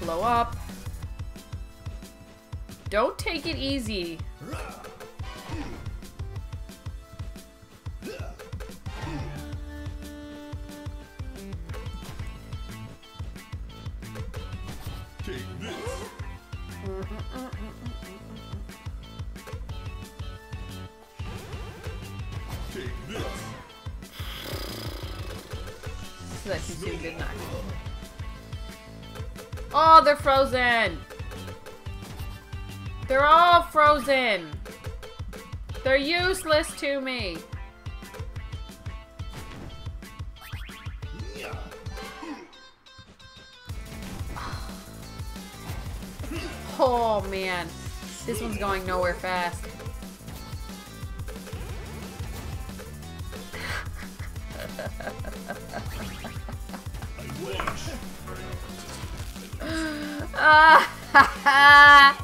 Blow up. Don't take it easy. Oh, they're frozen. They're all frozen. They're useless to me. Oh man, this one's going nowhere fast. Ah,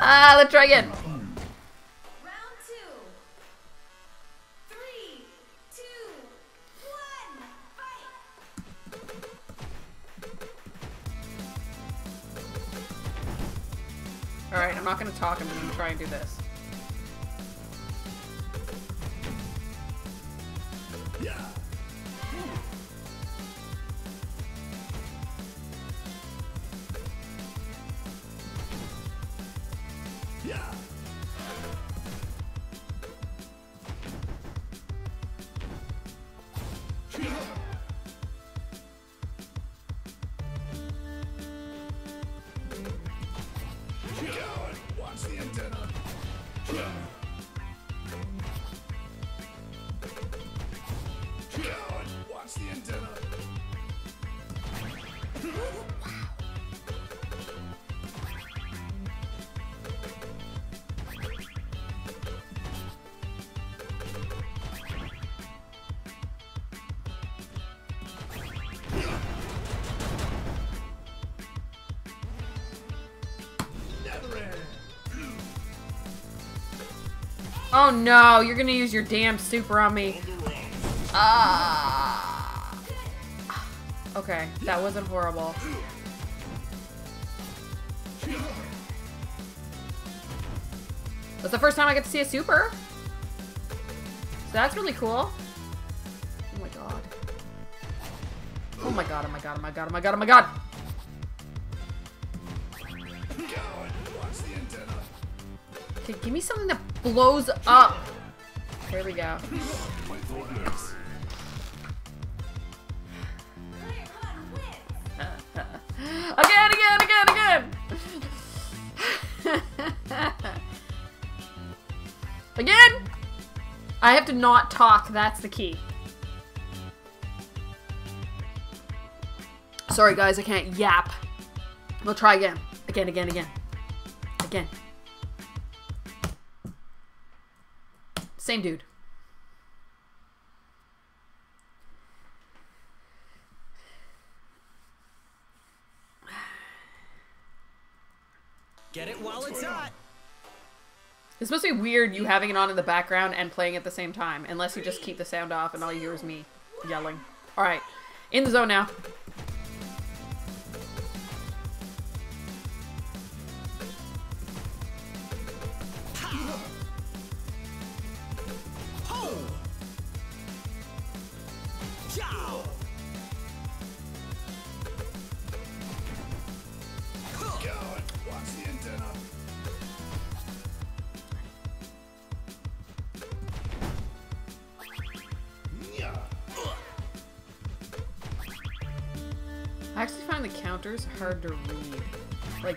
ah let's try again. Alright, I'm not gonna talk, I'm gonna try and do this. No, you're gonna use your damn super on me. Ah. Okay, that wasn't horrible. That's the first time I get to see a super. So that's really cool. Oh my god. Oh my god, oh my god, oh my god, oh my god, oh my god! Okay, give me something that blows up. There we go. Again, again, again, again! again! I have to not talk, that's the key. Sorry guys, I can't yap. We'll try again. Again, again, again. Again. Same dude. Get it while it's hot. It's supposed to be weird you having it on in the background and playing at the same time, unless you just keep the sound off and all you hear is me yelling. Alright, in the zone now.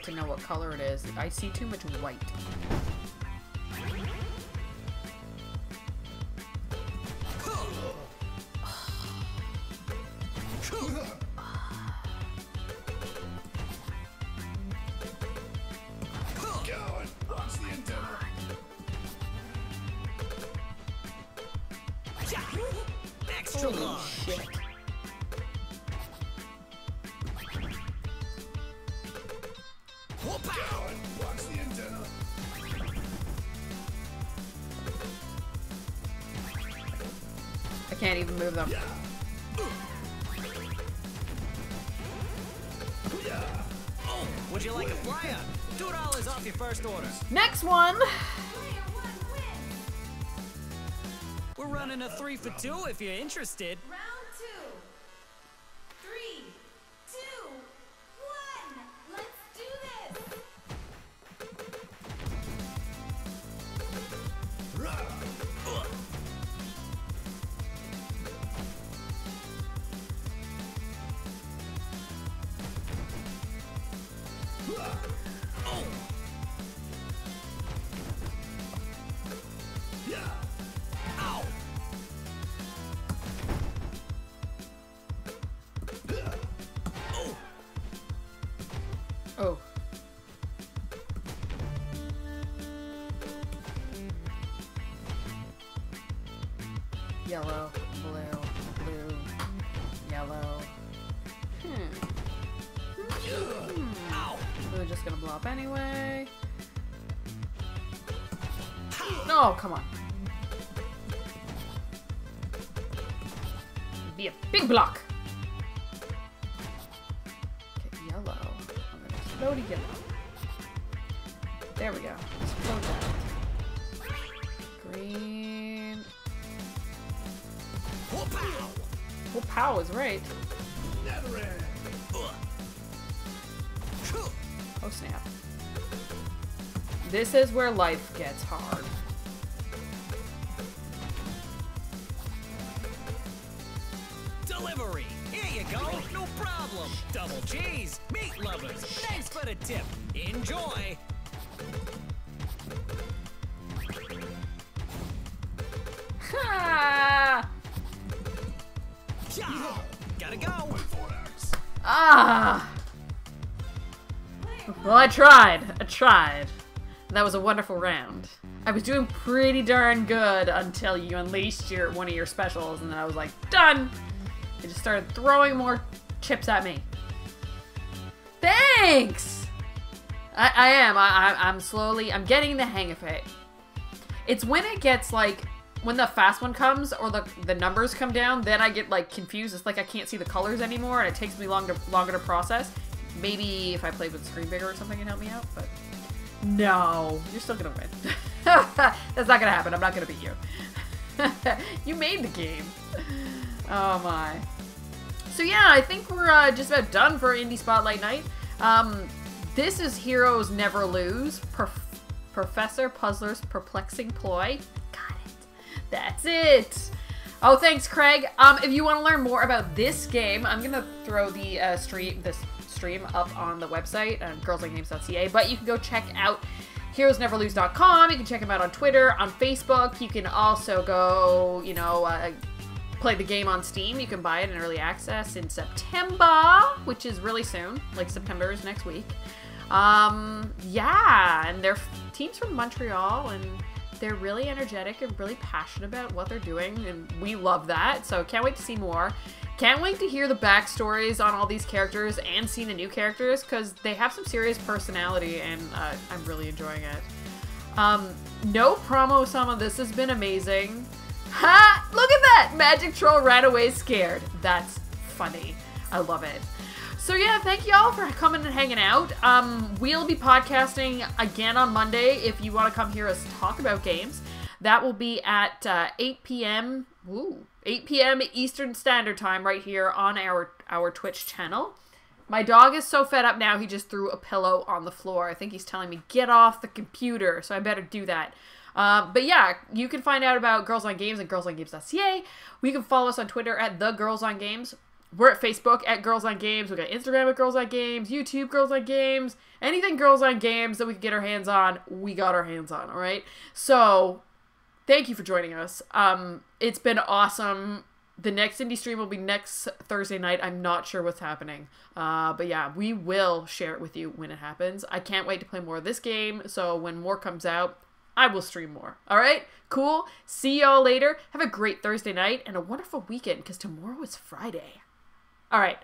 To know what color it is. I see too much white. For two if you're interested. Oh snap. This is where life gets hard. Delivery. Here you go. No problem. Double cheese. Meat lovers. Thanks for the tip. Enjoy. Ha! Yeah. Gotta go. Ah! Well, I tried. I tried. That was a wonderful round. I was doing pretty darn good until you unleashed your one of your specials, and then I was like, done. You just started throwing more chips at me. Thanks. I, I am. I, I, I'm slowly. I'm getting the hang of it. It's when it gets like when the fast one comes or the the numbers come down, then I get like confused. It's like I can't see the colors anymore, and it takes me longer longer to process. Maybe if I played with screen bigger or something can help me out, but no, you're still gonna win. That's not gonna happen. I'm not gonna beat you. you made the game. Oh my. So yeah, I think we're uh, just about done for Indie Spotlight Night. Um, this is Heroes Never Lose. Prof- Professor Puzzler's Perplexing Ploy. Got it. That's it. Oh, thanks, Craig. Um, if you want to learn more about this game, I'm gonna throw the uh, stream this stream up on the website, um, girlsongames.ca. But you can go check out heroesneverlose.com. You can check them out on Twitter, on Facebook. You can also go, you know, uh, play the game on Steam. You can buy it in early access in September, which is really soon. Like September is next week. Um, yeah, and they're teams from Montreal, and they're really energetic and really passionate about what they're doing, and we love that. So can't wait to see more. Can't wait to hear the backstories on all these characters and see the new characters because they have some serious personality, and uh, I'm really enjoying it. Um, no promo, of this has been amazing. Ha! Look at that! Magic Troll ran away scared. That's funny. I love it. So yeah, thank y'all for coming and hanging out. Um, we'll be podcasting again on Monday if you want to come hear us talk about games. That will be at uh, 8 p.m. Ooh, 8 p.m. Eastern Standard Time right here on our our Twitch channel. My dog is so fed up now, he just threw a pillow on the floor. I think he's telling me, get off the computer, so I better do that. Um, but yeah, you can find out about Girls on Games at girlsongames.ca. We can follow us on Twitter at The Girls on Games. We're at Facebook at Girls on Games. We got Instagram at Girls on Games, YouTube Girls on Games, anything Girls on Games that we can get our hands on, we got our hands on, all right? So, thank you for joining us. Um, it's been awesome. The next indie stream will be next Thursday night. I'm not sure what's happening. Uh, but yeah, we will share it with you when it happens. I can't wait to play more of this game. So when more comes out, I will stream more. All right? Cool. See y'all later. Have a great Thursday night and a wonderful weekend because tomorrow is Friday. All right.